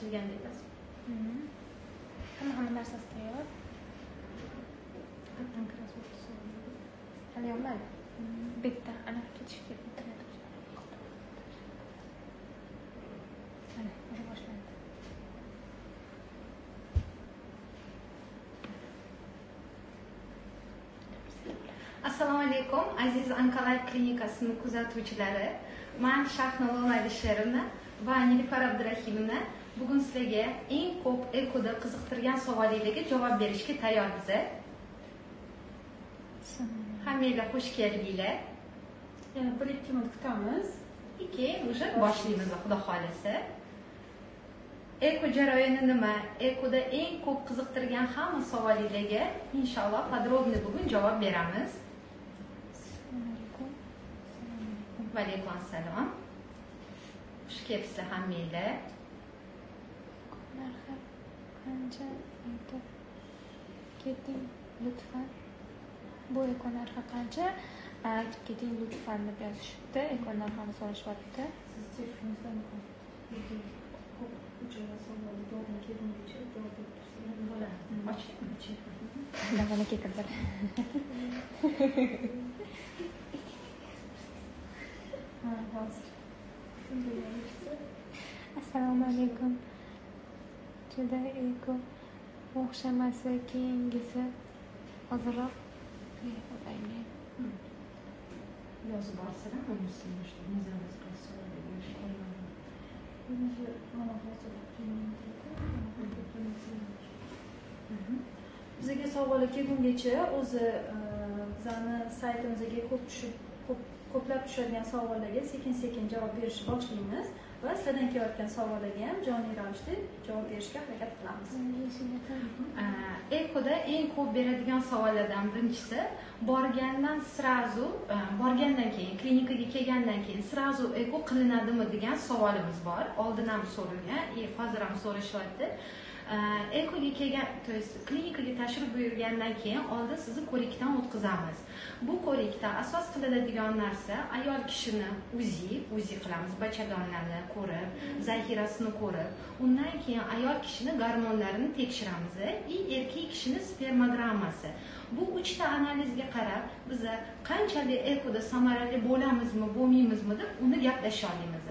ochilgandek bas Mhm. hamma hamma narsasi tayyor hali yonmadi bitta anaqa ketish kerak уже boshlandi assalomu alaykum aziz onkolog klinikasini kuzatuvchilari. Man shahnova madisherina va nilufar abdurahimovna bugun sizlarga eng ko'p ekoda qiziqtirgan savolinglarga javob berishga tayyormiz hammanglar xush keldinglar yana bir ikki minut kutamiz. Keyin уже boshlaymiz xudo xohlasa. Eko jarayoni nima? Ekoda eng ko'p qiziqtirgan hamma savolinglarga inshaalloh подробно bugun javob beramiz. Va alaykum assalom xush kelibsizlar hammanglar qancha aytib keting lutfan bu eko narxi qancha aytib keting lutfan deb yozishibdi eko narxini so'rashyapti shunday bo'lsa assalomu alaykum juda eko o'xshamasa keyingisi ozroq yozib olsalar unisini не bizaga savol kelgungacha o'zi e, bizani saytimizga ko'p tushib ko'plab tushadigan savollarga sekin sekin javob berishni boshlaymiz va sizlardan kelayotgan savollarga ham jonli ravishda javob berishga harakat qilamiz. Ekoda eng ko'p beradigan savollardan birinchisi borgandan srazu e, borgandan keyin klinikaga kelgandan keyin srazu eko qilinadimi degan savolimiz bor. Oldin ham so'ralgan и hozir ham so'rashyapti E, ekoga kelgan то есть klinikaga tashrif buyurgandan keyin oldin sizni ko'rikdan o'tkazamiz. Bu ko'rikda asos qilinadigan narsa ayol kishini uzi uzi qilamiz bachadonlarni ko'rib zaxirasini ko'rib undan keyin ayol kishini gormonlarini tekshiramiz. И erkak kishini spermogrammasi bu uchta analizga qarab biza qanchalik ekoda samarali bo'lamizmi bo'lmaymizmi deb uni gaplasha olamiz.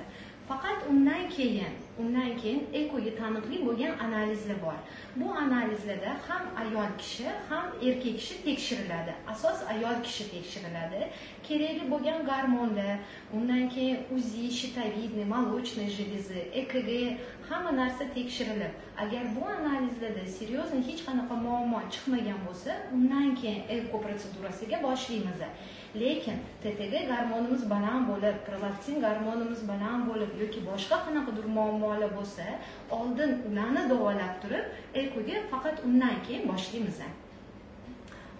Faqat undan keyin undan keyin ekoga taniqli bo'lgan analizlar bor. Bu analizlarda ham ayol kishi ham erkak kishi tekshiriladi. Asos ayol kishi tekshiriladi. Kerakli bo'lgan gormonlar undan keyin uzi щитовидный молочный железы ekg hamma narsa tekshirilib. Agar bu analizlarda серьезный hech qanaqa muammo chiqmagan bo'lsa undan keyin eko protsedurasiga boshlaymiz. Lekin ttg gormonimiz baland bo'lib prolaktin gormonimiz baland bo'lib yoki boshqa qanaqadir muammolar bo'lsa oldin ularni davolab turib ekoga faqat undan keyin boshlaymiz.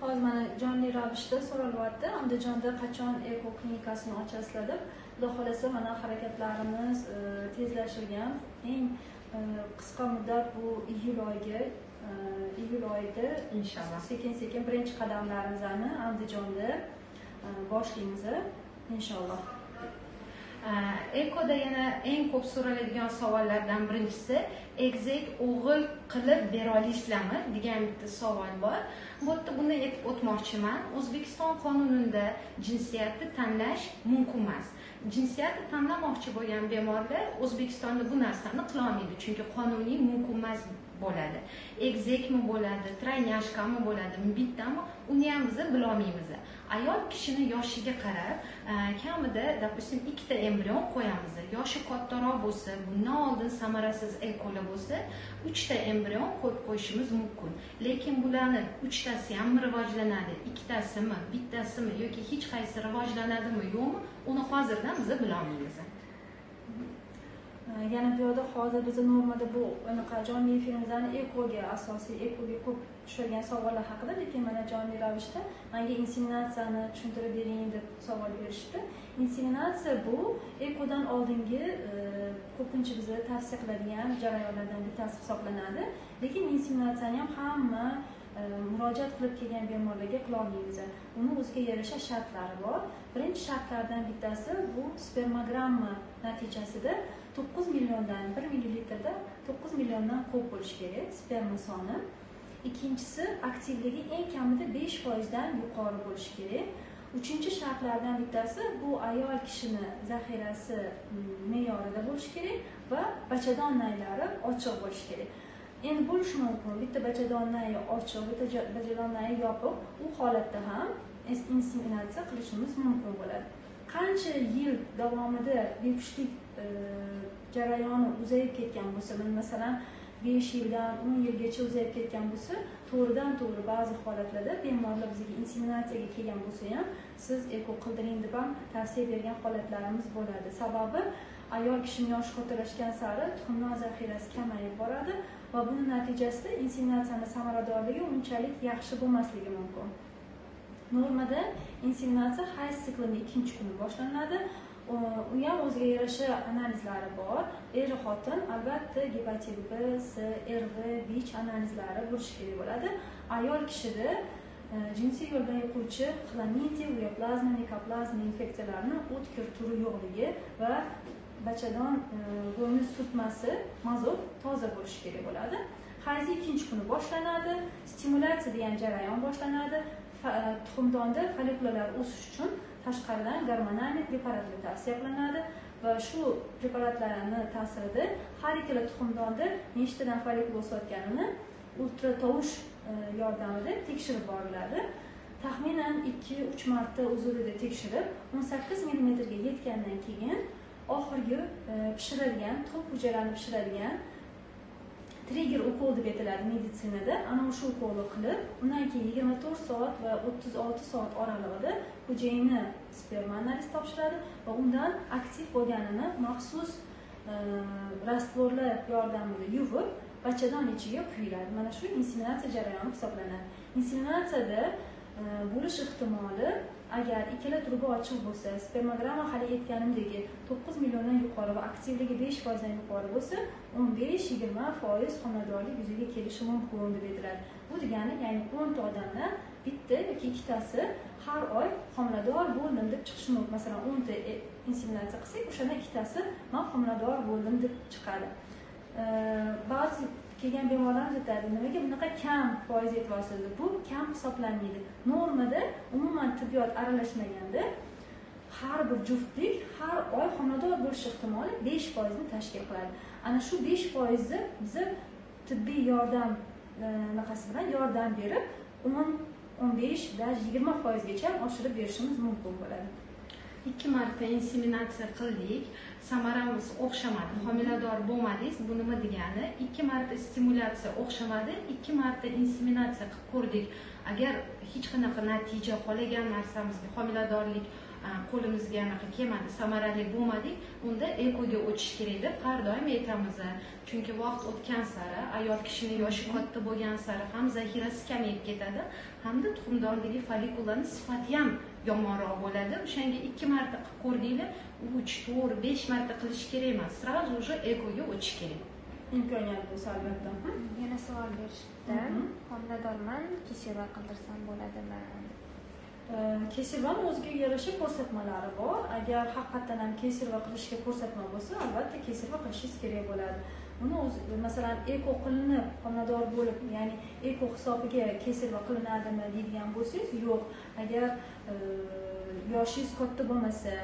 Hozir mana jonli ravishda so'ralyapti andijonda qachon eko klinikasini ochasizlar deb. Xudo xohlasa mana harakatlarimiz e, tezlashilgan. Eng e, qisqa muddat bu iyul oyiga e, iyul oyida inshaalloh sekin sekin birinchi qadamlarimizni andijonda E, boshlaymiz inshaalloh e, ekoda yana eng ko'p so'raladigan savollardan birinchisi egizak o'g'il qilib bera olasizlarmi degan bitta savol bor. Bu yerda buni aytib o'tmoqchiman. O'zbekiston qonunida jinsiyatni tanlash mumkin emas. Jinsiyatni tanlamoqchi bo'lgan bemorlar o'zbekistonda bu narsani qilolmaydi chunki qonuniy mumkin emas bo'ladi. Egzekmi bo'ladi traynyashkami bo'ladi bittami uni ham biz bilolmaymiz. Ayol kishini yoshiga qarab e, kamida допустим ikkita embrion qo'yamiz. Yoshi kattaroq bo'lsa bundan oldin samarasiz ekolar bo'lsa uchta embrion qo'yib qo'yishimiz mumkin. Lekin bularni uchtasi ham rivojlanadi ikkitasimi bittasimi yoki hech qaysi rivojlanadimi yo'qmi uni hozirdan biz bilolmaymiz. Yana bu yoqda hozir bizni normada bu anaqa jonli efirimizdan ekoga asosiy ekoga ko'p tushadigan savollar haqida lekin mana jonli ravishda manga inseminatsiyani tushuntirib bering deb savol berishdi. Inseminatsiya bu ekodan oldingi e, ko'pincha biza tavsiya qiladigan jarayonlardan bittasi hisoblanadi. Lekin inseminatsiyani ham hamma e, murojaat qilib kelgan bemorlarga qilolmaymiz. Uni o'ziga yarasha shartlari bor. Birinchi shartlardan bittasi bu spermogramma natijasida to'qqiz milliondan bir millilitrda to'qqiz milliondan ko'p bo'lishi kerak sperma soni. Ikkinchisi aktivligi eng kamida besh foizdan yuqori bo'lishi kerak. Uchinchi shartlardan bittasi bu ayol kishini zaxirasi me'yorida bo'lishi kerak va bachadon naylari ochiq bo'lishi kerak. Endi bo'lishi mumkin. Bitta bachadon nayi ochiq bitta bachadon nayi yopiq u holatda ham inseminatsiya qilishimiz mumkin bo'ladi. Qancha yil davomida bepushtlik e, jarayoni uzayib ketgan bo'lsa masalan besh yildan o'n yilgacha uzayib ketgan bo'lsa to'g'ridan to'g'ri ba'zi holatlarda bemorlar bizga inseminatsiyaga kelgan bo'lsa ham siz eko qildiring deb ham tavsiya bergan holatlarimiz bo'ladi. Sababi ayol kishini yoshi ko'tarishgan sari tuxumdon zaxirasi kamayib boradi va buni natijasida inseminatsiyani samaradorligi unchalik yaxshi bo'lmasligi mumkin. Normada inseminatsiya hayz siklini ikkinchi kuni boshlanadi. U ham o'ziga yarasha analizlari bor er xotin albatta gepatit b s rv bich analizlari bo'lishi kerak bo'ladi ayol kishida jinsiy yo'ldan yuquvchi xlamidия uyoplazma mikoplazma infeksiyalarini o'tkir turi yo'qligi va bachadon e, surtmasi mazot toza bo'lishi kerak bo'ladi hayzi ikkinchi kuni boshlanadi stimulyatsiya degan jarayon boshlanadi tuxumdonda follikulalar o'sish uchun tashqaridan gormonalniy preparatlar tavsiya qilinadi va shu preparatlarni ta'sirida har ikkala tuxumdonda nechtadan follikul o'sayotganini ultratovush tovush e, yordamida tekshirib boriladi. Taxminan ikki uch marta uzrida tekshirib o'n sakkiz millimetrga yetgandan keyin oxirgi e, pishirilgan tuxum hujayralarni pishiradigan trigger ukol deb aytiladi meditsinada ana o'sha ukolni qilib undan keyin yigirma to'rt soat va o'ttiz olti soat oralig'ida xo'jayini sperma analiz topshiradi va undan aktiv bo'lganini maxsus e, rastvorlar yordamida yuvib bachadon ichiga quyiladi. Mana shu inseminatsiya jarayoni hisoblanadi. Inseminatsiyada e, bo'lish ehtimoli agar ikkala truba ochiq bo'lsa spermogramma hali aytganimdek to'qqiz milliondan yuqori va aktivligi besh foizdan yuqori bo'lsa o'n besh yigirma foiz homiladorlik yuzaga kelishi mumkin deb aytiladi. Bu degani ya'ni o'nta odamdan bitta yoki ikkitasi har oy homilador bo'ldim deb chiqishi mumkin. Masalan o'nta e, inseminatsiya qilsak o'shandan ikkitasi man homilador bo'ldim deb chiqadi. Ba'zi kelgan bemorlarimiz aytadi nimaga bunaqa kam foiz aytyapsiz deb. bu kam hisoblanmaydi. Normada umuman tibbiyot aralashmaganda har bir juftlik har oy homilador bo'lish ehtimoli besh foizni tashkil qiladi. Ana shu besh foizni biza tibbiy yordam e, anaqasi bilan yordam berib o'n o'n besh даже yigirma foizgacha oshirib berishimiz mumkin bo'ladi. Ikki marta inseminatsiya qildik. Samaramiz o'xshamadi homilador bo'lmadingiz bu nima degani? Ikki marta stimulyatsiya o'xshamadi ikki marta inseminatsiya qilib ko'rdik. Agar hech qanaqa natija xohlagan narsamizga homiladorlik qo'limizga anaqa kelmadi samarali bo'lmadik unda ekoga o'tish kerak deb har doim aytamiz chunki vaqt o'tgan sari ayol kishini yoshi katta bo'lgan sari ham zaxirasi kamayib ketadi hamda tuxumdondagi follikullarni sifati ham yomonroq bo'ladi. O'shanga ikki marta qilib ko'rdinglar uch to'rt besh marta qilish kerak emas sразу уже ekoga o'tish kerak. Imkoniyat bo'lsa albatta. Yana savol berishibdi homiladorman kesirva qildirsam bo'ladimi kesirvani o'ziga yarasha ko'rsatmalari bor. Agar haqiqatdan ham kesirva qilishga ko'rsatma bo'lsa albatta kesirva qilishingiz kerak bo'ladi. Uni o'zi masalan eko qilinib homilador bo'lib ya'ni eko hisobiga kesirva qilinadimi deydigan bo'lsangiz yo'q. Agar e, yoshingiz katta bo'lmasa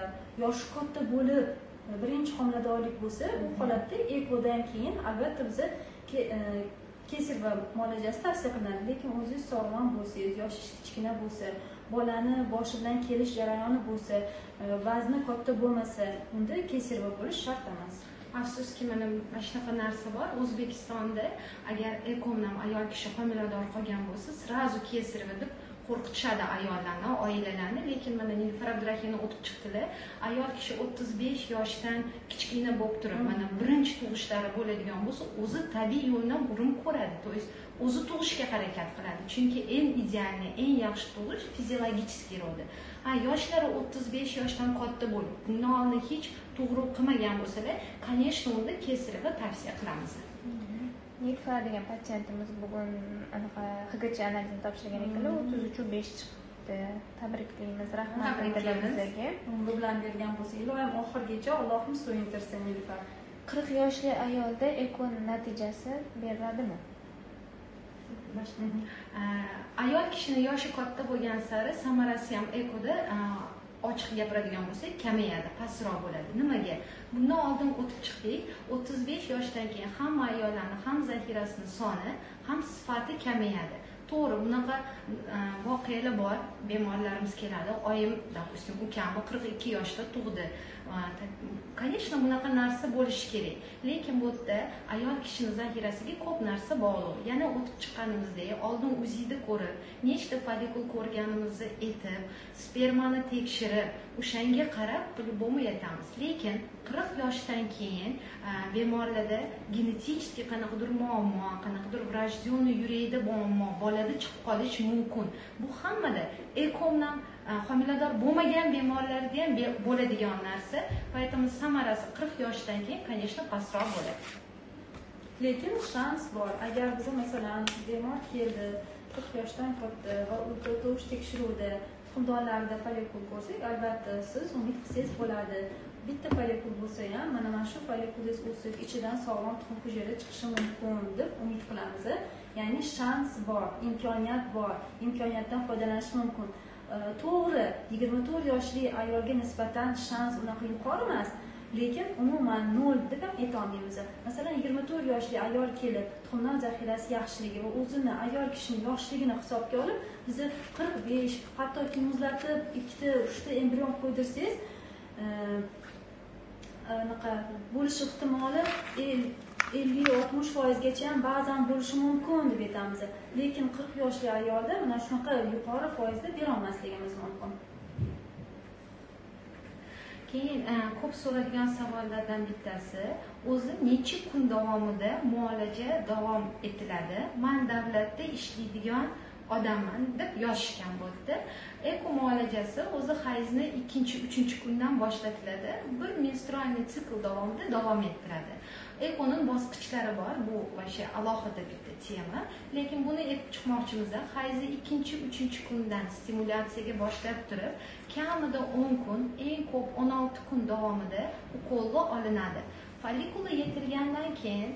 yoshi katta bo'lib e, birinchi homiladorlik bo'lsa bu holatda ekodan keyin albatta biza e, kesir va kesirva muolajasi tavsiya qilinadi. Lekin o'zingiz sog'lom bo'lsangiz yoshingiz kichkina bo'lsa bolani boshi bilan kelish jarayoni bo'lsa e, vazni katta bo'lmasa unda kesirva bo'lish shart emas. Afsuski mana mana shunaqa narsa bor. O'zbekistonda agar ekomdan ayol kishi homilador qolgan bo'lsa сразу kesirva deb qo'rqitishadi ayollarni oilalarni. Lekin mana nilufar abdurahimova o'tib chiqdilar ayol kishi o'ttiz besh yoshdan kichkina bo'lib turib mana birinchi tug'ishlari bo'ladigan bo'lsa o'zi tabiiy yo'ldan urinib ko'radi. То есть o'zi tug'ishga harakat qiladi. Chunki eng idealniy eng yaxshi tug'ish fiziologический роды ha yoshlari o'ttiz besh yoshdan katta bo'lib bundan oldin hech tug'ruq qilmagan bo'lsalar конечно unda kesirva tavsiya qilamiz. Nilufar degan patsientimiz bugun anaqa hgch analizini topshirgan ekanlar o'ttiz uchu besh chiqibdi tabriklaymiz rahmat Tabriklaymiz. bizlarga umri bilan bergan bo'lsa iloyim oxirigacha allohim so'yintirsin nilufar qirq yoshli ayolda eko natijasi ayol kishini yoshi katta bo'lgan sari samarasi ham ekoda e, ochiq gapiradigan bo'lsak kamayadi pastroq bo'ladi. Nimaga? Bundan oldin o'tib chiqdik. O'ttiz besh yoshdan keyin hamma ayollarni ham zaxirasini soni ham sifati kamayadi. To'g'ri bunaqa e, voqealar bor. Bemorlarimiz keladi. Oyim допустим ukamni qirq ikki yoshda tug'di. Конечно bunaqa narsa bo'lishi kerak lekin bu yerda ayol kishini zaxirasiga ko'p narsa bog'liq yana o'tib chiqqanimizdek oldin uzida ko'rib nechta folikul ko'rganimizni aytib spermani tekshirib o'shanga qarab по любому aytamiz lekin qirq yoshdan keyin bemorlarda genetik qanaqadir muammo qanaqadir врожденный yurakda muammo bolada chiqib qolishi mumkin bu hammada ekomdan Э, homilador bo'lmagan bemorlarda ham bo'ladigan narsa. Поэтому samarasi qirq yoshdan keyin конечно pastroq bo'ladi. Lekin shans bor. Agar biza masalan bemor keldi qirq yoshdan katta va ultratovush tekshiruvida tuxumdonlarida folikul ko'rsak albatta siz umid qilsangiz bo'ladi. Bitta folikul bo'lsa ham mana mana shu folikulingiz o'sib ichidan sog'lom tuxum hujayra chiqishi mumkin deb umid qilamiz. Ya'ni shans bor imkoniyat bor. Imkoniyatdan foydalanish mumkin. Э, to'g'ri yigirma to'rt yoshli ayolga nisbatan shans unaqa yuqori emas lekin umuman nol deb ham aytolmaymiz masalan yigirma to'rt yoshli ayol kelib tuxumdan zaxirasi yaxshiligi va o'zini ayol kishini yoshligini hisobga olib bizni qirq besh hattoki muzlatib ikkita uchta embrion qo'ydirsangiz e, anaqa bo'lish ehtimoli ellik oltmish foizgacha ham ba'zan bo'lishi mumkin deb aytamiz. Lekin qirq yoshli ayolda mana shunaqa yuqori foizda berolmasligimiz mumkin. Keyin e, ko'p so'ralgan savollardan bittasi o'zi necha kun davomida muolaja davom etiladi? Man davlatda ishlaydigan odamman deb yozishgan bu eko muolajasi o'zi hayzni ikkinchi uchinchi kundan boshlatiladi. Bir menstrualniy sikl davomida davom ettiradi. Ekonun bosqichlari bor bu вообще alohida bitta tema. Lekin buni aytib chiqmoqchimiz hayzni ikkinchi uchinchi kundan stimulyatsiyaga boshlab turib kamida o'n kun eng ko'p o'n olti kun davomida ukolga olinadi. Follikula yetilgandan keyin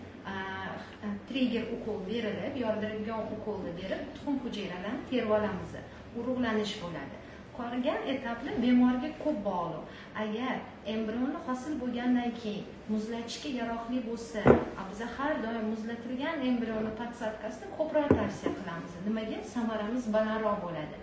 trigger ukol berilib yordiragan ukolni berib tuxum hujayralarini terib olamiz. Urug'lanish bo'ladi. Qolgan etapli bemorga ko'p bog'liq. Agar embrionni hosil bo'lgandan keyin muzlatishga yaroqli bo'lsa biz har doim muzlatilgan embrionni подсадкасini ko'proq tavsiya qilamiz. Nimaga? Samaramiz balandroq bo'ladi.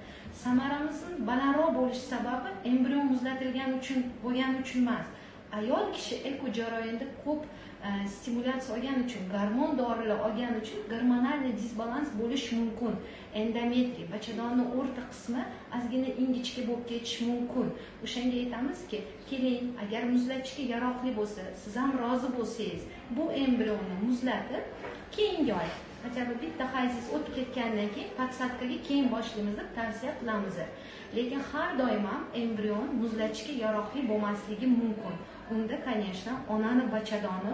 Samaramizni balandroq bo'lish sababi embrion muzlatilgani uchun bo'lgani uchun emas. Ayol kishi eko jarayonda ko'p e, stimulyatsiya olgani uchun gormon dorilar olgani uchun gormonalniy disbalans bo'lishi mumkin. Endometriy bachadonni o'rta qismi ozgina ingichka bo'lib ketishi mumkin. O'shanga aytamizki keling agar muzlatishga yaroqli bo'lsa siz ham rozi bo'lsangiz bu embrionni muzlatib keyingi oy хотя бы bitta hayzingiz o'tib ketgandan keyin подсадкаga keyin boshlaymiz deb tavsiya qilamiz. Lekin har doim ham embrion muzlatishga yaroqli bo'lmasligi mumkin. Unda конечно onani bachadoni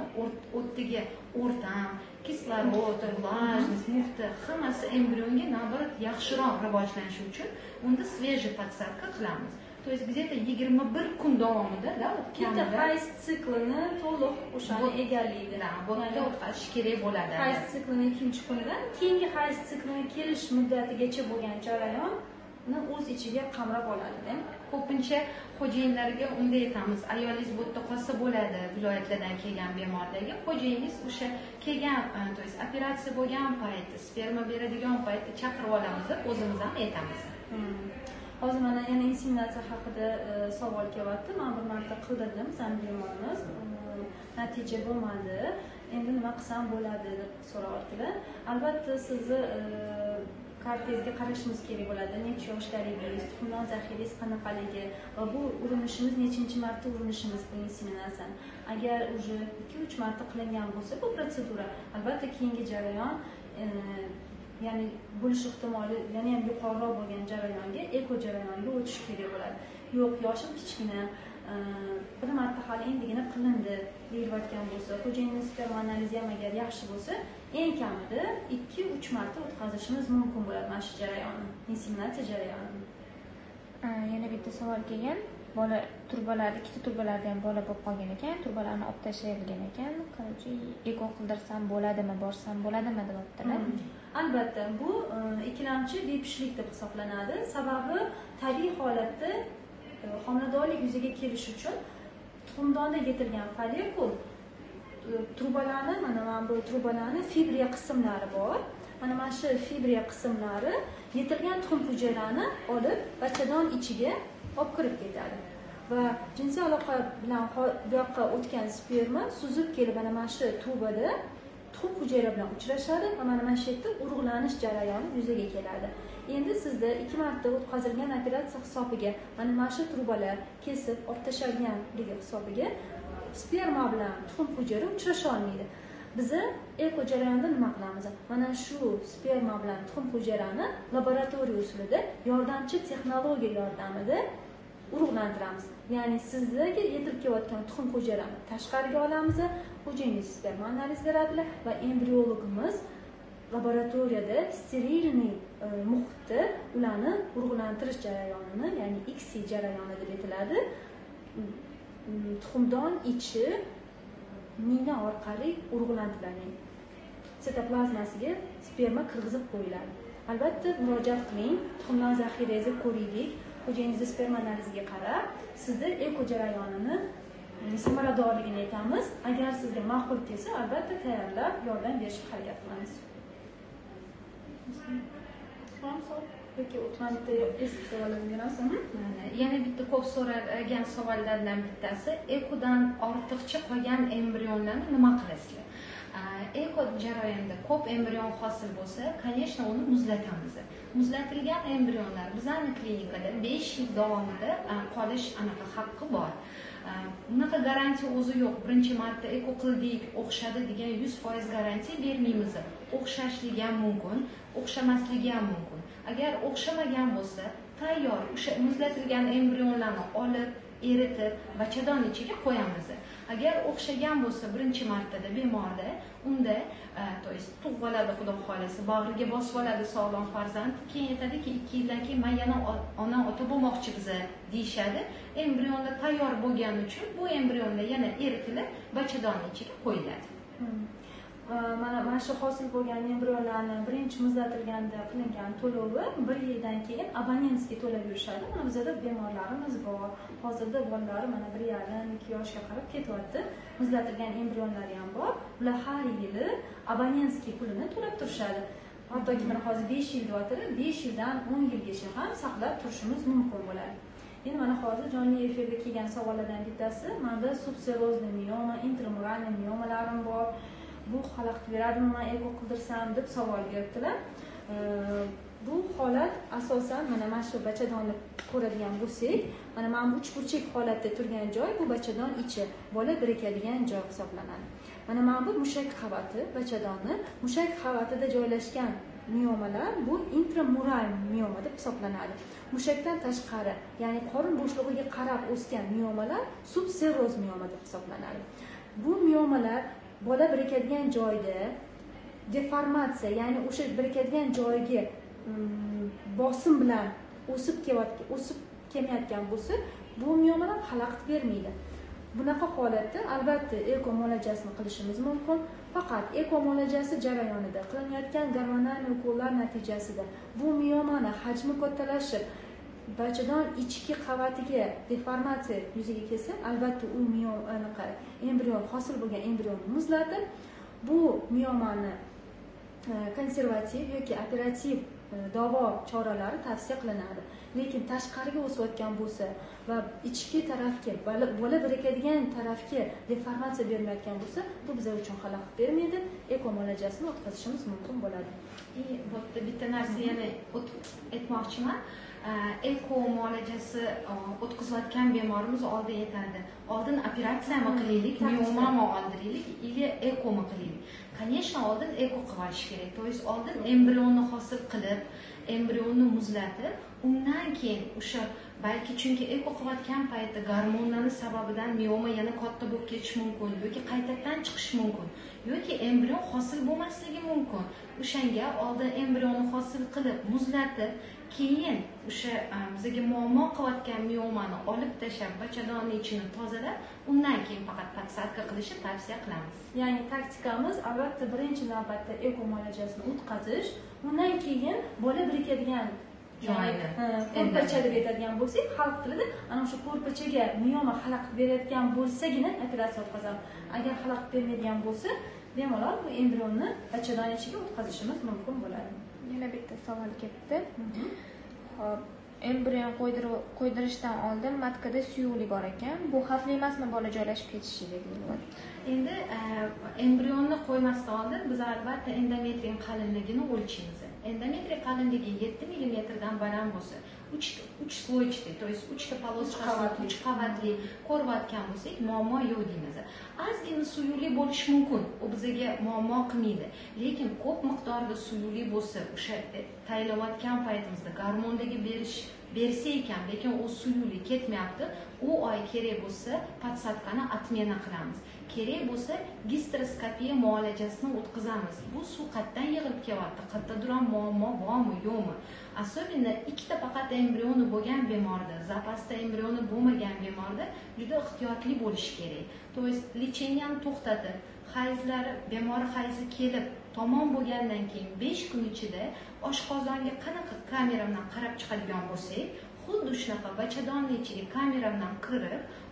o'rtaga o'rtam kislorod влажность muhit hammasi embrionga наоборот yaxshiroq rivojlanishi uchun unda свежий подсадка qilamiz. То есть где то yigirma bir kun davomida да вот bitta hayz siklini to'liq o'shani egallaydi bu yerda o'tkazish kerak bo'ladi hayz siklini ikkinchi kunidan keyingi hayz siklini kelish muddatigacha bo'lgan jarayon o'z ichiga qamrab oladida ko'pincha xo'jayinlarga unday aytamiz ayolingiz bu yerda qolsa bo'ladi viloyatlardan kelgan bemordagi xo'jayingiz o'sha kelgan e, то есть operatsiya bo'lgan payti sperma beradigan paytda chaqirib olamiz deb o'zimiz ham aytamiz. Hmm. Hozir mana yana inseminatsiya haqida e, savol kelyapti. Man bir marta qildirdim bizani bemorimiz. Natija bo'lmadi. Endi nima qilsam bo'ladi deb so'rayaptilar albatta sizni e, kartezga qarashimiz kerak bo'ladi. Necha yoshdaligingiz tuxumdan zaxirangiz qanaqaligi va bu urinishimiz nechinchi marta urinishimiz bu agar уже ikki uch marta qilingan bo'lsa bu protsedura albatta keyingi jarayon e, ya'ni bo'lish ehtimoli yana ham yuqoriroq bo'lgan jarayonga eko jarayonga o'tish kerak bo'ladi. Yo'q yoshim kichkina e, bir marta hali endigina qilindi deyilayotgan bo'lsa xo'jayinni sperma analizi ham agar yaxshi bo'lsa eng kamida ikki uch marta o'tkazishimiz mumkin bo'ladi mana shu jarayonni inseminatsiya jarayonini. Yana bitta savol kelgan. Bola turbalar ikkita turbalarda ham bola bo'lib qolgan ekan turbalarni olib tashlaydigan ekan. Короче eko qildirsam bo'ladimi borsam bo'ladimi deyaptilar Hmm. albatta bu e, ikkilamchi bepishlik deb hisoblanadi. Sababi tabiiy holatda e, homiladorlik yuzaga kelishi uchun tuxumdonda yetilgan follikul trubalarni mana mana bu trubalarni fibriya qismlari bor. Mana mana shu fibriya qismlari yetilgan tuxum hujayralarni olib bachadon ichiga olib kirib ketadi. Va jinsiy aloqa bilan bu yoqqa o'tgan sperma suzib kelib mana mana shu tubada tuxum hujayra bilan uchrashadi va mana mana shu yerda urug'lanish jarayoni yuzaga keladi. Endi sizda ikki marta o'tkazilgan operatsiya hisobiga mana mana shu trubalar kesib olib tashlanganligi hisobiga sperma bilan tuxum hujayra uchrasha olmaydi. Biza eko jarayonida nima qilamiz? Mana shu sperma bilan tuxum hujayrani laboratoriya usulida yordamchi texnologiya yordamida urug'lantiramiz. Ya'ni sizlarga yetilib kelayotgan tuxum hujayrani tashqariga olamiz. Xo'jayingiz sperma analiz beradilar va embriologimiz laboratoriyada sterilniy e, muhitda ularni urug'lantirish jarayonini ya'ni iksi jarayoni deb aytiladi tuxumdon ichi mina orqali urug'lantiriladi sitoplazmasiga sperma kirgizib qo'yiladi albatta murojaat qiling tuxumdon zaxirangizni ko'raylik xo'jayingizni sperma analiziga qarab sizni eko jarayonini samaradorligini aytamiz agar sizga ma'qul kelsa albatta tayyorlab yordam berishga harakat qilamiz yoki o'tgan bitta eski savollarni berasizmi yana bitta ko'p so'ralgan savollardan bittasi ekodan ortiqcha qolgan embrionlarni nima qilasizlar eko jarayonida ko'p embrion hosil bo'lsa конечно uni muzlatamiz muzlatilgan embrionlar bizani klinikada besh yil davomida qolish anaqa haqqi bor. A, unaqa garantiya o'zi yo'q. Birinchi marta eko qildik o'xshadi degan yuz foiz garantiya bermaymiz. O'xshashligi ham mumkin o'xshamasligi ham mumkin agar o'xshamagan bo'lsa tayyor o'sha muzlatilgan embrionlarni olib eritib bachadon ichiga qo'yamiz. Agar o'xshagan bo'lsa birinchi martada bemorda unda e, то есть tug'ib oladi xudo xohlasa bag'riga bosib oladi sog'lom farzand. Keyin aytadiki ikki yildan keyin man yana ona ota bo'lmoqchi biza deyishadi. Embrionlar tayyor bo'lgani uchun bu embrionlar yana eritilib bachadon ichiga qo'yiladi. Hmm. Э, mana mana shu hosil bo'lgan embrionlarni birinchi muzlatilganda qilingan to'lovi bir yildan keyin abonentskiy to'lab yurishadi. Mana bizada bemorlarimiz bor. Hozirda bolalari mana bir yarim ikki yoshga qarab ketyapti muzlatilgan embrionlari ham bor. Ular har yili abonentskiy pulini to'lab turishadi. Hattoki mana hozir besh yil deyaptilar besh yildan o'n yilgacha ham saqlab turishimiz mumkin bo'ladi. Endi mana hozir jonli efirga kelgan savollardan bittasi manda subserozni miyoma intramuralniy miyomalarim bor. Bu xalaqit beradimi man eko qildirsam deb savol beribdilar. Bu holat asosan mana mana shu bachadonni ko'radigan bo'lsak mana mana bu uchburchak holatda turgan joy bu bachadon ichi bola birikadigan joy hisoblanadi. Mana mana bu mushak qavati bachadonni mushak qavatida joylashgan miomalar bu intramural mioma deb hisoblanadi. Mushakdan tashqari ya'ni qorin bo'shlig'iga qarab o'sgan miomalar subseroz mioma deb hisoblanadi. Bu miomalar bola birikadigan joyda deformatsiya ya'ni o'sha birikadigan joyiga mm, bosim bilan o'sib kelayotgan o'sib kelmayotgan bo'lsa bu miomalar xalaqit bermaydi. Bunaqa holatda albatta eko muolajasini qilishimiz mumkin. Faqat eko muolajasi jarayonida qilinayotgan gormonal ukollar natijasida bu miomani hajmi kattalashib bachadon ichki qavatiga deformatsiya yuzaga kelsa albatta u miyom anaqa embrion hosil bo'lgan embrionni muzlatib bu miyomani e, konservativ yoki operativ e, davo choralari tavsiya qilinadi. Lekin tashqariga o'sayotgan bo'lsa va ichki tarafga bola birikadigan tarafga deformatsiya bermayotgan bo'lsa bu bizlar uchun xalaqit bermaydi eko muolajasini o'tkazishimiz mumkin bo'ladi. И вот bitta narsa yana aytmoqchiman eko muolajasi e, o'tkazayotgan bemorimiz oldin aytadi oldin operatsiyami qilaylik miomami oldiraylik или ekomi qilaylik конечно oldin eko qilib olish kerak. То есть oldin embrionni hosil qilib embrionni muzlatib undan keyin o'sha balki chunki eko qilayotgan paytda gormonlarni sababidan mioma yana katta bo'lib ketishi mumkin yoki qaytadan chiqishi mumkin yoki embrion hosil bo'lmasligi mumkin. O'shanga oldin embrionni hosil qilib muzlatib keyin o'sha e, bizga muammo qilayotgan miomani olib tashlab bachadonni ichini tozalab undan keyin faqat подсадка qilishni tavsiya qilamiz. Ya'ni taktikamiz albatta birinchi navbatda eko muolajasini o'tkazish undan keyin bola birikadigan Joyni. Ha, ko'rpacha deb aytadigan bo'lsak xalq tilida ana o'sha ko'rpachaga mioma xalaqit berayotgan bo'lsagina operatsiya o'tkazamiz. Agar xalaqit bermaydigan bo'lsa bemalol bu embrionni bachadon ichiga o'tkazishimiz mumkin bo'ladi yana bitta savol kelibdi hop embrion qo'ydirishdan oldin matkada suyuqlik bor ekan. Bu xavfli emasmi bola joylashib ketishiga deyilyapti endi e, embrionni qo'ymasdan oldin biz albatta endometriy qalinligini o'lchaymiz. Endometriy qalinligi yetti millimetrdan baland bo'lsa uch uch sloychli то есть uchta poloskasi uch qavatli ko'rayotgan bo'lsak muammo yo'q deymiz. Ozgina suyuqlik bo'lishi mumkin u bizga muammo qilmaydi. Lekin ko'p miqdorda suyuqlik bo'lsa o'sha e, tayyorlayotgan paytimizda gormondagi berish bersa ekan lekin u suyuqlik ketmayapti u oy kerak bo'lsa подсадкani отмена qilamiz kerak bo'lsa gistroskopiya muolajasini o'tkazamiz. Bu suv qayerdan yig'ilib kelyapti? Qayerdadir ham muammo bormi yo'qmi? Особенно ikkita faqat embrioni bo'lgan bemorda zapasda embrioni bo'lmagan bemorda juda ehtiyotli bo'lish kerak. То есть lecheniyani to'xtatib hayzlari bemor hayzi kelib tamom bo'lgandan keyin besh kun ichida oshqozonga qanaqa kamera bilan qarab chiqadigan bo'lsak xuddi shunaqa bachadonni ichiga kamera bilan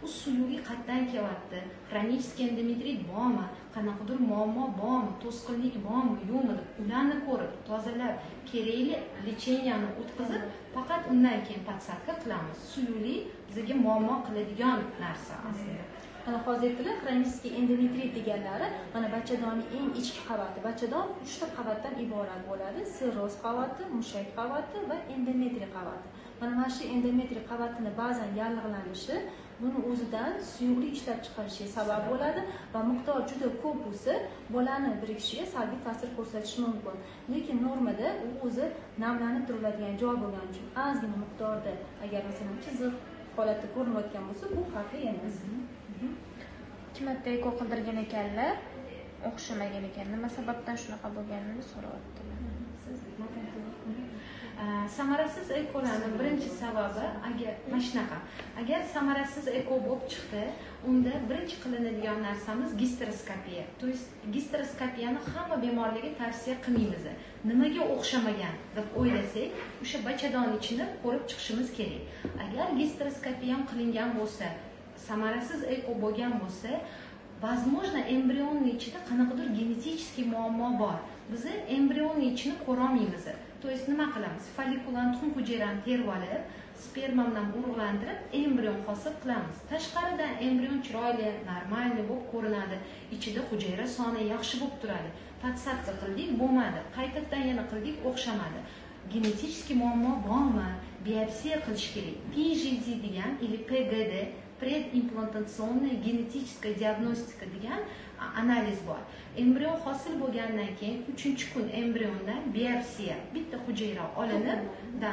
u suyuqlik qayerdan kelyapti. Xronический endometrit bormi qanaqadir muammo bormi to'sqinlik bormi yo'qmi deb ularni ko'rib tozalab kerakli lecheniyani o'tkazib faqat undan keyin подсадка qilamiz. Suyuqlik bizga muammo qiladigan narsa aslida. Mana hozir tilida xronический endometrit deganlari mana bachadonni eng ichki qavati bachadon uchta qavatdan iborat bo'ladi. Sirroz qavati mushak qavati va endometriy qavati. Mana mana shu endometriy qavatini ba'zan yallig'lanishi buni o'zidan suyuqlik ishlab chiqarishiga sabab bo'ladi va miqdor juda ko'p bo'lsa bolani birikishiga salbiy ta'sir ko'rsatishi mumkin. Lekin normada u o'zi namlanib turiladigan joy bo'lgani uchun ozgina miqdorda agar masalan chiziq holatda ko'rinayotgan bo'lsa bu xavfli emas. Ikki marta eko qildirgan ekanlar o'xshamagan ekan nima sababdan shunaqa bo'lganini so'rayaptilar samarasiz ekolarni birinchi sababi agar mana shunaqa. Agar samarasiz eko bo'lib chiqdi unda birinchi qilinadigan narsamiz gistroskopiya то есть gistroskopiyani hamma bemorlarga tavsiya qilmaymiz. Nimaga o'xshamagan deb o'ylasak o'sha bachadon ichini ko'rib chiqishimiz kerak. Agar gistroskopiya ham qilingan bo'lsa samarasiz eko bo'lgan bo'lsa возможно embrionni ichida qanaqadir genetik muammo bor. Biz embrionni ichini ko'rolmaymiz то есть nima qilamiz? Follikulani tuxum hujayrani terib olib sperma bilan urug'lantirib embrion hosil qilamiz. Tashqaridan embrion chiroyli нормальный bo'lib ko'rinadi. Ichida hujayra soni yaxshi bo'lib turadi. Подсадка qildik bo'lmadi. Qaytadan yana qildik o'xshamadi. Genetik muammo bormi? Biopsiya qilish kerak. Pgd degan или pgd predimplantaционная генетическая диагностика degan analiz bor embrion hosil bo'lgandan keyin uchinchi kun embriondan biopsiya bitta hujayra olinib да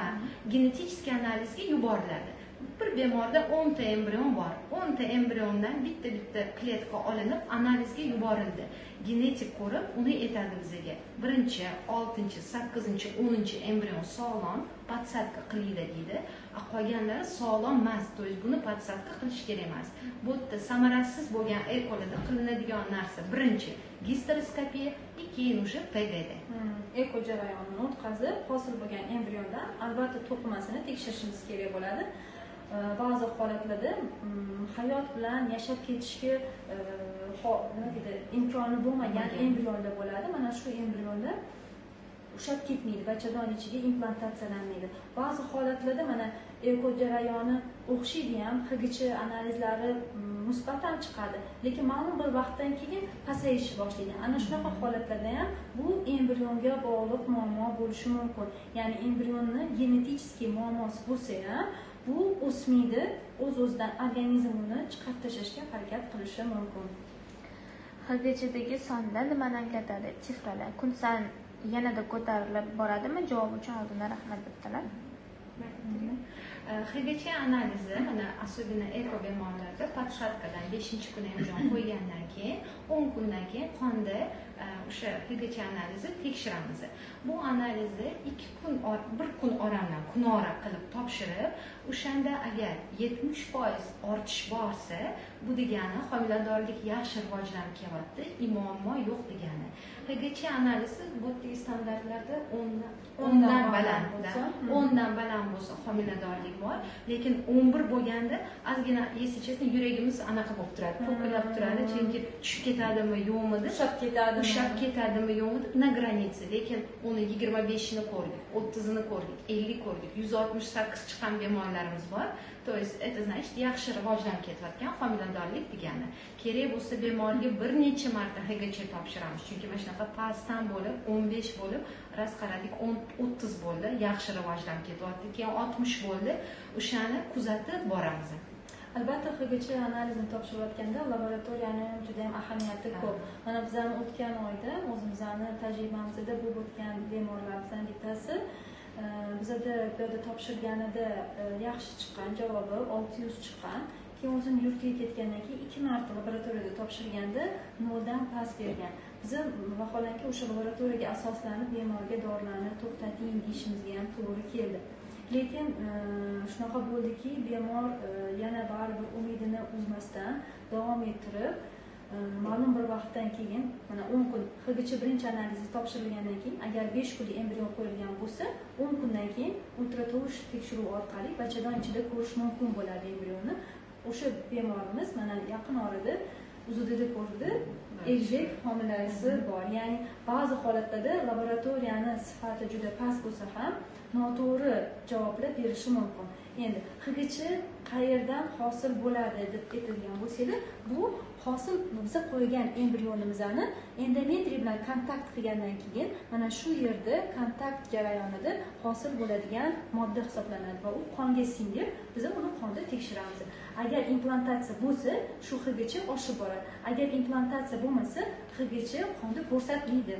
genetik analizga yuboriladi. Bir bemorda o'nta embrion bor. O'nta embriondan bitta bitta kletka olinib analizga yuborildi genetik ko'rib uni aytadi bizga. Birinchi oltinchi sakkizinchi o'ninchi embrion sog'lom подсадка qilinglar deydi. Qolganlari sog'lom emas то есть buni подсадка qilish kerak emas. Bu yerda samarasiz bo'lgan ekolarda qilinadigan narsa birinchi gistroskopiya keyin уже pgd hmm, eko jarayonini o'tkazib hosil bo'lgan embriondan albatta to'qimasini tekshirishimiz kerak bo'ladi. Ba'zi holatlarda mm, hayot bilan yashab ketishga nima deydi imkoni bo'lmagan embrionlar bo'ladi. Mana shu embrionlar ushlab ketmaydi bachadon ichiga implantatsiyalanmaydi. Ba'zi holatlarda mana eko jarayoni o'xshaydi ham hgch analizlari mm, musbat ham chiqadi. Lekin ma'lum bir vaqtdan keyin pasayishni boshlaydi. Ana shunaqa holatlarda ham bu embrionga bog'liq muammo bo'lishi mumkin. Ya'ni embrionni genetik muammosi bo'lsa ham bu o'smaydi o'z o'zidan organizm uni chiqarib tashlashga harakat qilishi mumkin. Hgchdagi sonda nimani anglatadi? Sifralar kun sayin yanada ko'tarilib boradimi? Javob uchun oldindan rahmat debdilar. Hgch analizi mana особенно eko bemorlarda подсадкаdan beshinchi kuni embrion qo'ygandan keyin o'n kundan keyin qonda o'sha hgch analizi tekshiramiz. Bu analizni ikki kun bir kun oradan kunora qilib topshirib o'shanda agar yetmish foiz ortish borsa bu degani homiladorlik yaxshi rivojlanib kelyapti muammo yo'q degani. Hgch analizi bu standartlarda o'ndan baland o'ndan baland bo'lsa homiladorlik bor lekin o'n bir bo'lganda ozgina если честно yuragimiz anaqa bo'lib turadi po'kilab turadi chunki tushib ketadimi yo'qmi deb ushlab ketadimi ushlab ketadimi yo'qmi na на границе. Lekin uni yigirma beshini ko'rdik o'ttizini ko'rdik ellik ko'rdik yuz oltmish sakkiz chiqqan bemorlarimiz bor то есть это значит yaxshi rivojlanib ketayotgan homiladorlik degani kerak bo'lsa bemorga bir necha marta hgch topshiramiz chunki mana shunaqa pastdan bo'lib o'n besh bo'lib raz qaradik o'ttiz bo'ldi yaxshi rivojlanib ketyapti keyin oltmish bo'ldi o'shani kuzatib boramiz albatta hgch analizini topshirayotganda laboratoriyani juda yam ahamiyati ko'p. Mana bizani o'tgan oyda o'zimizni tajribamizda bo'lib o'tgan bemorlarimizdan bittasi e, bizada bu yerda topshirganida e, yaxshi chiqqan javobi olti yuz chiqqan keyin o'zini yurtiga ketgandan keyin ikki marta laboratoriyada topshirganda noldan past bergan. Biza vaholanki o'sha laboratoriyaga asoslanib bemorga dorilarni to'xtating deyishimizga ham to'g'ri keldi. Lekin e, shunaqa bo'ldiki bemor e, yana baribir umidini uzmasdan davom ettirib e, ma'lum bir vaqtdan keyin mana o'n kun hgch birinchi analizi topshirilgandan keyin agar besh kunlik embrion qo'yilgan bo'lsa o'n kundan keyin ultratovush tekshiruvi orqali bachadon ichida ko'rish mumkin bo'ladi embrionni. O'sha bemorimiz mana yaqin orada uzudida ko'rdi. Egizak homilasi bor. Ya'ni ba'zi holatlarda laboratoriyani sifati juda past bo'lsa ham noto'g'ri javoblar berishi mumkin. Endi hgch qayerdan hosil bo'ladi deb aytilgan bo'lsanglar bu hosil biza qo'ygan embrionimizni endometriy bilan kontakt qilgandan keyin mana shu yerda kontakt jarayonida hosil bo'ladigan modda hisoblanadi va u qonga singib biza uni qonda tekshiramiz. Agar implantatsiya bo'lsa shu hgch oshib boradi. Agar implantatsiya bo'lmasa hgch qonda ko'rsatmaydi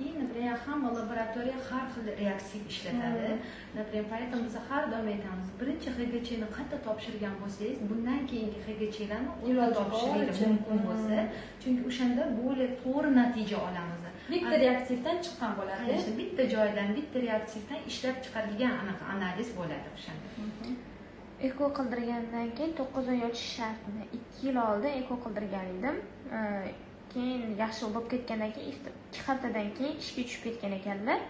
и например hamma laboratoriya har xil reaksiya ishlatadi. Например поэтому biz har doim aytamiz birinchi hgchni qayerda topshirgan bo'lsangiz bundan keyingi hgchlarni uyda topshirishlik mumkin bo'lsa chunki o'shanda более to'g'ri natija olamiz. Bitta reaktivdan chiqqan bo'ladi. Bitta joydan bitta reaktivdan ishlab chiqarilgan anaqa analiz bo'ladi o'shanda eko qildirgandan keyin to'qqiz oy yotish shartmi ikki yil oldin eko qildirgan edim. Keyin yaxshi bo'lib ketgandan keyin ikki haftadan keyin ishga tushib ketgan ekanlar.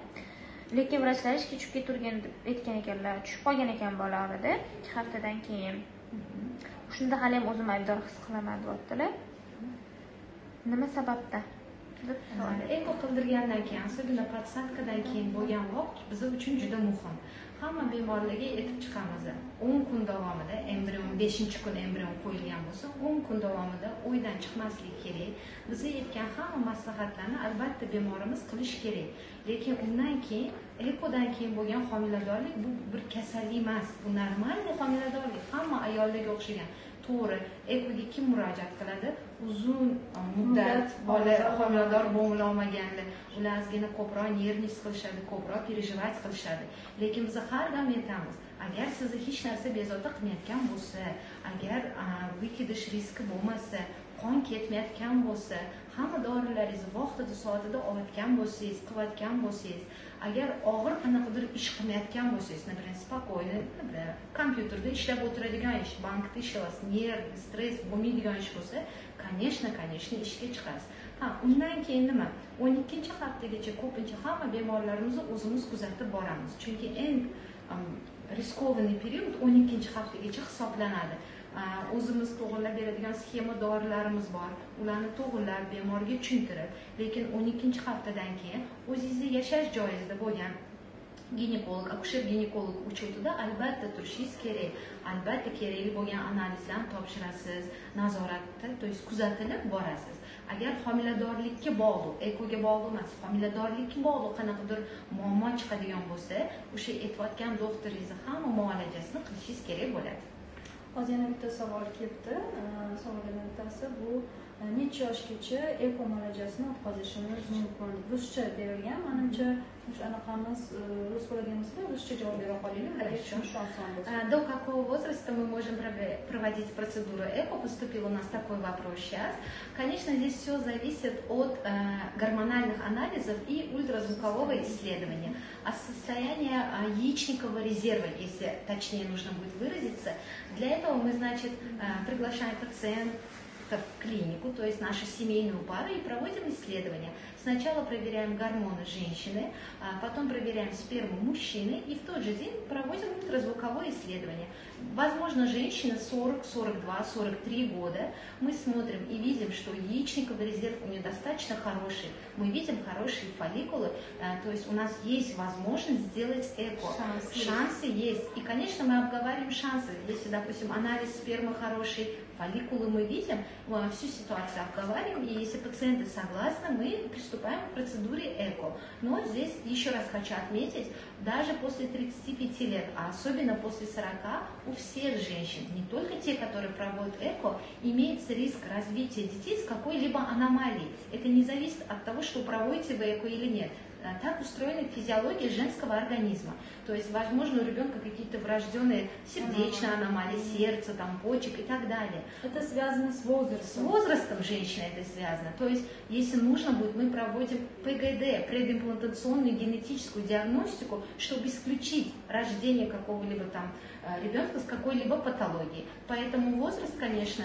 Lekin vrachlar ishga tushib keturgan deb aytgan ekanlar tushib qolgan ekan bola orada ikki haftadan keyin. Shunda hali ham o'zimni aybdor his qilaman deyaptilar. Nima sababdan? Deb eko qildirgandan keyin особенно подсадкаdan keyin bo'lgan vaqt biz uchun juda muhim. Hamma bemorlarga aytib chiqamiz. o'n kun davomida embrion beshinchi kun embrion qo'yilgan bo'lsa o'n kun davomida o'ydan chiqmasligi kerak. Biza aytgan hamma maslahatlarni albatta bemorimiz qilishi kerak. Lekin undan keyin ekodan keyin bo'lgan homiladorlik bu bir kasallik emas. Bu normalniy homiladorlik. Hamma ayollarga o'xshagan. To'g'ri ekoga kim murojaat qiladi? Uzun muddat bola homilador bo'lolmaganda ular ozgina ko'proq nervniy qilishadi ko'proq переживать qilishadi. Lekin biz har doim aytamiz agar sizni hech narsa bezovta qilmayotgan bo'lsa agar vykidish riski bo'lmasa qon ketmayotgan bo'lsa hamma dorilaringizni vaqtida soatida olayotgan bo'lsangiz qilayotgan bo'lsangiz agar og'ir qanaqadir ish qilmayotgan bo'lsangiz например спокойно kompyuterda ishlab o'tiradigan ish bankda ishlayapsiz nerv stress bo'lmaydigan ish bo'lsa конечно конечно ishga chiqasiz. Ha undan keyin nima? o'n ikkinchi haftagacha ko'pincha hamma bemorlarimizni o'zimiz kuzatib boramiz. Chunki eng рискованный period o'n ikkinchi haftagacha hisoblanadi. O'zimiz to'g'irlab beradigan sxema dorilarimiz bor. Ularni to'g'irlab bemorga tushuntirib lekin o'n ikkinchi haftadan keyin o'zingizni yashash joyingizda bo'lgan ginekolog akusher ginekolog учетida albatta turishingiz kerak. Albatta kerakli bo'lgan analizlarni topshirasiz nazoratda то есть kuzatilib borasiz. Agar homiladorlikka bog'liq ekoga bog'liq emas homiladorlikka bog'liq qanaqadir muammo chiqadigan bo'lsa o'sha aytayotgan doktoringizni hamma muolajasini qilishingiz kerak bo'ladi. Hozir yana bitta savol kelibdi savollardan bittasi bu necha yoshgacha eko muolajasini o'tkazishimiz mumkin ruscha berilgan manimcha o'sha anaqamiz rus bo'lganimizda ruscha javob bera qolaylik agar tushunish oson bo'lsa А, До какого возраста мы можем проводить процедуру ЭКО? Поступил у нас такой вопрос сейчас. Конечно, здесь все зависит от э, гормональных анализов и ультразвукового исследования. А состояние а, яичникового резерва, если точнее нужно будет выразиться, для этого мы, значит, э, приглашаем пациента в клинику, то есть нашу семейную пару, и проводим исследования. Сначала проверяем гормоны женщины, а потом проверяем сперму мужчины, и в тот же день проводим ультразвуковое исследование. Возможно, женщина 40, 42, 43 года, мы смотрим и видим, что яичниковый резерв у нее достаточно хороший, мы видим хорошие фолликулы, э, то есть у нас есть возможность сделать эко. Шанс. Шансы есть. И, конечно, мы обговариваем шансы. Если, допустим, анализ спермы хороший, фолликулы мы видим, мы всю ситуацию обговариваем, и если пациенты согласны, мы приступаем к процедуре ЭКО. Но здесь еще раз хочу отметить, даже после 35 лет, а особенно после 40, у всех женщин, не только те, которые проводят ЭКО, имеется риск развития детей с какой-либо аномалией. Это не зависит от того, что проводите вы ЭКО или нет. А Так устроена физиология женского организма. То есть, возможно, у ребенка какие-то врожденные сердечные аномалии, сердца, там, почек и так далее. это связано с С возрастом возрастом женщины это связано. То есть, если нужно будет, мы проводим ПГД, предимплантационную генетическую диагностику, чтобы исключить рождение какого-либо там э, ребенка с какой-либо патологией. Поэтому возраст, конечно,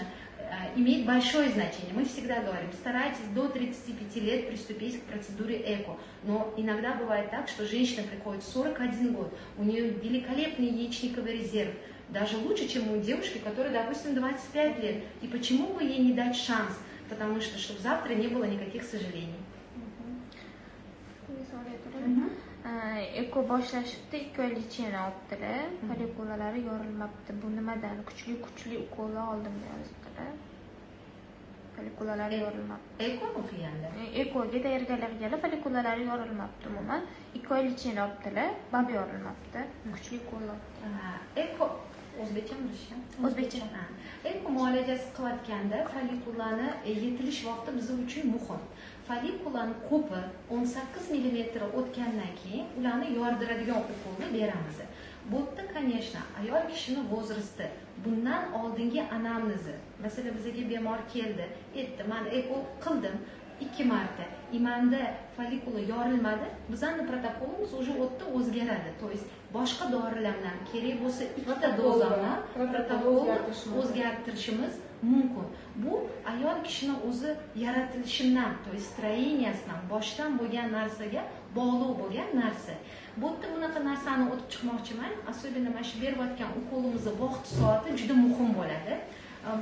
имеет большое значение. Мы всегда говорим, старайтесь до 35 лет приступить к процедуре ЭКО. Но иногда бывает так, что женщина приходит в 41 год, у нее великолепный яичниковый резерв, даже лучше, чем у девушки, которой, допустим, 25 лет. И почему бы ей не дать шанс? Потому что, чтобы завтра не было никаких сожалений. Eko boshlashibdi ikki oy lechena olibdilar folikulalari yorilmabdi bu nimadan kuchli kuchli ukollar oldim yozibdilar folikulalari E- yorilmabdi ЭКО o'qiganda. ekoga tayyorgarlikda folikulalari yorilmabdi umuman. Ikki oy lechena olibdilar bab yorilmabdi. Kuchli ukollar eko o'zbekchami ruscha o'zbekcha Ha. eko muolajasi qilayotganda follikulani e, yetilish vaqti biz uchun muhim. Follikulani ko'pi 18 millimetr o'tgandan keyin ularni yordiradigan ukolni beramiz. Bu yerda конечно ayol kishini возрасти bundan oldingi anamnezi masalan bizga bemor keldi. Aytdi man eko qildim. Ikki marta. И manda follikula yorilmadi. Bizani protokolimiz уже yerda o'zgaradi. То есть boshqa dorilardan kerak bo'lsa ikkita dozani protokolni o'zgartirishimiz. mumkin. bu ayol kishini o'zi yaratilishidan то есть stроенияsidan boshdan bo'lgan narsaga bog'liq bo'lgan narsa. Bu yerda bunaqa narsani o'tib chiqmoqchiman. Особенно mana shu berayotgan ukolimizni vaqti soati juda muhim bo'ladi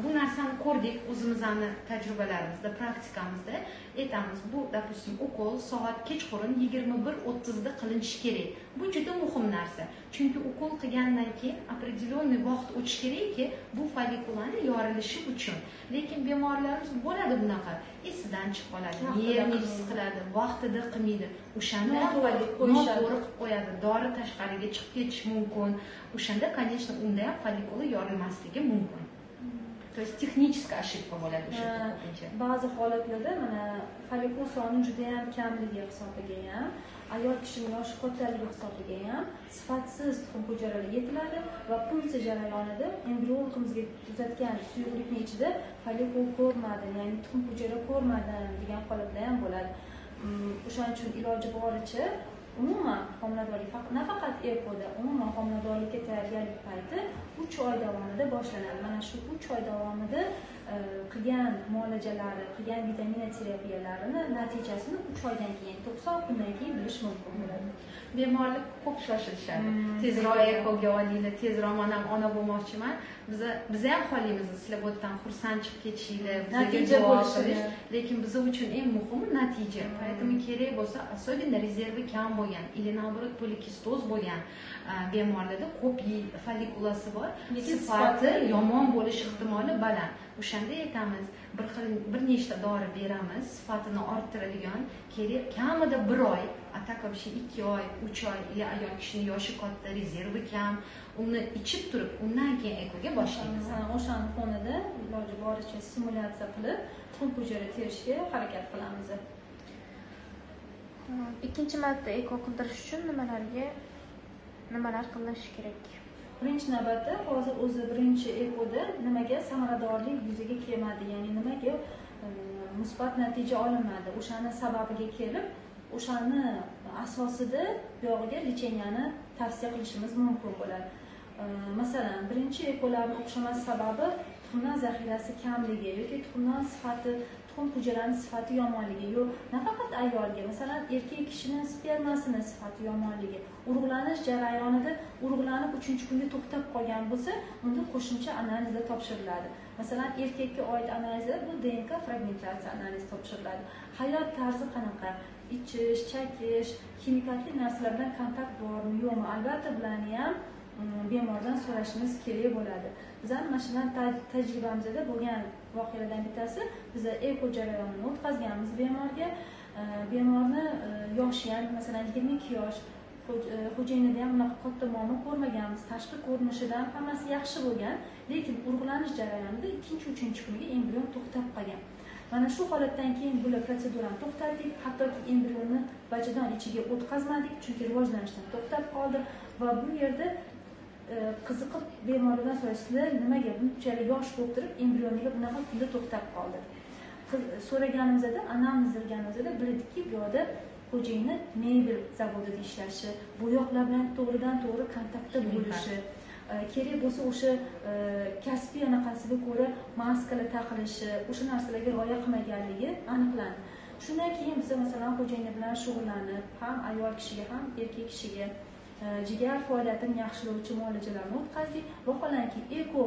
bu narsani ko'rdik o'zimizni tajribalarimizda praktikamizda aytamiz bu допустим ukol soat kechqurun yigirma bir o'ttizda qilinishi kerak bu juda muhim narsa chunki ukol qilgandan keyin определенный vaqt o'tishi kerakki bu follikulani yorilishi uchun lekin bemorlarimiz bo'ladi bunaqa esidan chiqib qoladi nervnичать qilmaydi. qiladi vaqtida qilmaydi o'shanda noto'g'ri qilib qo'yadi dori tashqariga chiqib ketishi mumkin o'shanda конечно unda ham follikula yorilmasligi mumkin то есть техническая ошибка bo'ladi o'sha Ha. ko'pincha ba'zi holatlarda mana follikul soni judayam kamligi hisobiga ham ayol kishining yoshi kattaligi hisobiga ham sifatsiz tuxum hujayralari yetiladi va pulsa jarayonida embrioligimizga uzatgan suyuqlikni ichida follikul ko'rmadim ya'ni tuxum hujayra ko'rmadim degan holatlar ham bo'ladi Mm, o'shaning uchun iloji boricha umuman homiladorlik nafaqat ekoda umuman homiladorlikka tayyorgarlik payti uch oy davomida boshlanadi. Mana shu uch oy davomida qilgan muolajalari qilgan vitamina terapiyalarini natijasini uch oydan keyin to'qson kundan keyin bilish mumkin bo'ladi. Bemorlar ko'p shoshilishadi Hmm, tezroq ekoga olinglar tezroq man ham ona bo'lmoqchiman biza biza ham xohlaymiz sizlar bu yerdan xursand chiqib ketishinglar natija bo'lishini. Lekin biza uchun eng muhimi natija. Hmm. поэтому kerak bo'lsa особенно rezervi kam bo'lgan или наоборот polikistoz bo'lgan e, bemorlarda ko'p yil follikulasi bor. Sifati- yomon bo'lish ehtimoli baland o'shanda aytamiz bir xil bir nechta dori beramiz sifatini orttiradigan kerak kamida bir oy a так вообще ikki oy uch oy или ayol kishini yoshi katta rezervi kam uni ichib turib undan keyin ekoga boshlaymiz. O'shani fonida iloji boricha simulyatsiya qilib tuxum hujayra terishga harakat qilamiz. Ikkinchi marta eko qildirish uchun nimalarga nimalar qilish kerak birinchi navbatda hozir o'zi birinchi ekoda nimaga samaradorlik yuzaga kelmadi? Ya'ni nimaga e, musbat natija olinmadi? O'shani sababiga kelib o'shani asosida buyog'iga lecheniyani tavsiya qilishimiz mumkin bo'ladi. E, masalan birinchi ekolarni o'xshamas sababi tuxumdan zaxirasi kamligi yoki tuxumdan sifati tuxum hujayrani sifati yomonligi yo nafaqat ayolga masalan erkak kishini spermasini sifati yomonligi urug'lanish jarayonida urug'lanib uchinchi kunga to'xtab qolgan bo'lsa unda qo'shimcha analizda topshiriladi. Masalan erkakka oid analizda bu dnk fragmentatsiya analizi topshiriladi. Hayot tarzi qanaqa? Ichish chakish ximikatli narsalar bilan kontakt bormi yo'qmi? Albatta bularni ham mm, bemordan so'rashimiz kerak bo'ladi. Bizani mana shu tajribamizda bo'lgan voqealardan bittasi biza eko jarayonini o'tkazganmiz bemorga. Bemorni e, yoshi ham masalan yigirma ikki yosh xo'jayinida e, ham unaqa katta muammo ko'rmaganmiz. Tashqi ko'rinishidan hammasi yaxshi bo'lgan lekin urug'lanish jarayonida ikkinchi uchinchi kunga embrion to'xtab qolgan. Mana shu holatdan keyin bular protsedurani to'xtatdik. Hattoki embrionni bachadon ichiga o'tkazmadik chunki rivojlanishdan to'xtab qoldi va bu yerda qiziqib bemorlardan so'rash sizlar nimaga bunchalik yosh bo'lib turib embrionga bunaqa kunda to'xtab qoldi. So'raganimizda anamni zilganimizda bildikki bu yoqda xo'jayini mebel zavodida ishlashi bo'yoqlar bilan to'g'ridan to'g'ri kontaktda bo'lishi e, kerak bo'lsa o'sha e, kasbiy anaqasiga ko'ra maskalar taqilishi o'sha narsalarga rioya qilmaganligi aniqlandi. Shundan keyin biz masalan xo'jayini bilan shug'ullanib ham ayol kishiga ham erkak kishiga e, jigar faoliyatini yaxshilovchi muolajalarni o'tkazdik. Vaholanki eko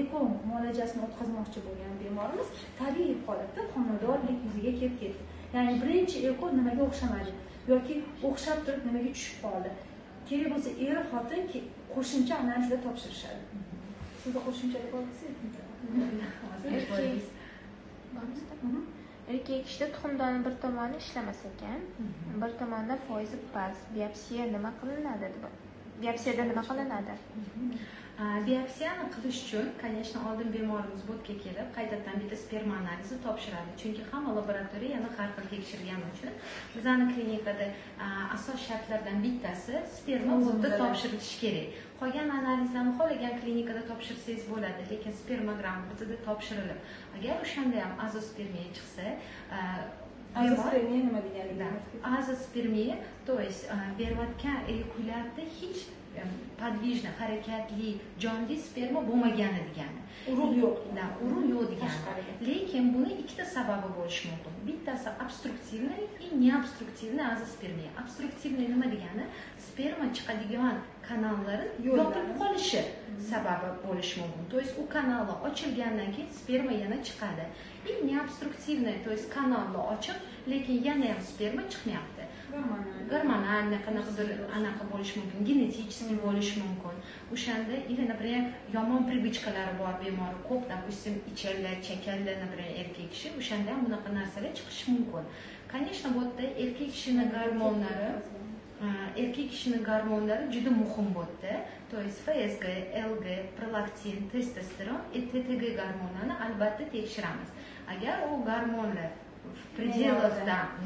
eko muolajasini o'tkazmoqchi bo'lgan bemorimiz tabiiy holatda homiladorlik yuzaga kelib ketdi. Ya'ni birinchi eko nimaga o'xshamadi yoki o'xshab turib nimaga tushib qoldi? Kerak bo'lsa er xotin qo'shimcha analizda topshirishadi. Sizda qo'shimchada bor Erkak- Mhm. erkak kishida tuxumdonni bir tomoni ishlamas ekan. Bir tomonda foizi past. Biopsiya nima qilinadi? Biopsiyada nima qilinadi? A, biopsiyani qilish uchun конечно oldin bemorimiz bo'tga kelib qaytadan bitta sperma analizi topshiradi chunki hamma laboratoriyani har xil tekshirgani uchun bizani klinikada asos shartlardan bittasi sperma o'tda topshirilishi kerak qolgan analizlarni xohlagan klinikada topshirsangiz bo'ladi lekin spermogram bizada topshirilib agar o'shanda ham azospermiya chiqsa azospermiya nima deganligi Да. Азоспермия, то есть berayotgan eyakulyatsiya hech подвижно harakatli jonli sperma bo'lmagani degani. Urug' yo'q. Urug' yo'q degani. Lekin buni ikkita sababi bo'lishi mumkin. Bittasi obstruktivniy и необструктивный azospermiya obstruktivniy nima degani? Sperma chiqadigan kanallari yopilib qolishi sababi bo'lishi mumkin. То есть u kanallar ochilgandan keyin sperma yana chiqadi. И необструктивный то есть kanallar ochiq lekin yana ham sperma chiqmayapti Gormonal. gormonal qanaqadir anaqa bo'lishi mumkin genetический bo'lishi mumkin. O'shanda или например yomon привычкалari bor bemor ko'p допустим ichadilar chakadilar например erkak kishi o'shanda ham bunaqa narsalar chiqishi mumkin. Конечно bu yerda erkak kishini gormonlari erkak kishini gormonlari juda muhim bo'ldi то есть FSG, LG, prolaktin, testosteron, TTG gormonlarini albatta tekshiramiz. Agar u gormonlar в пределах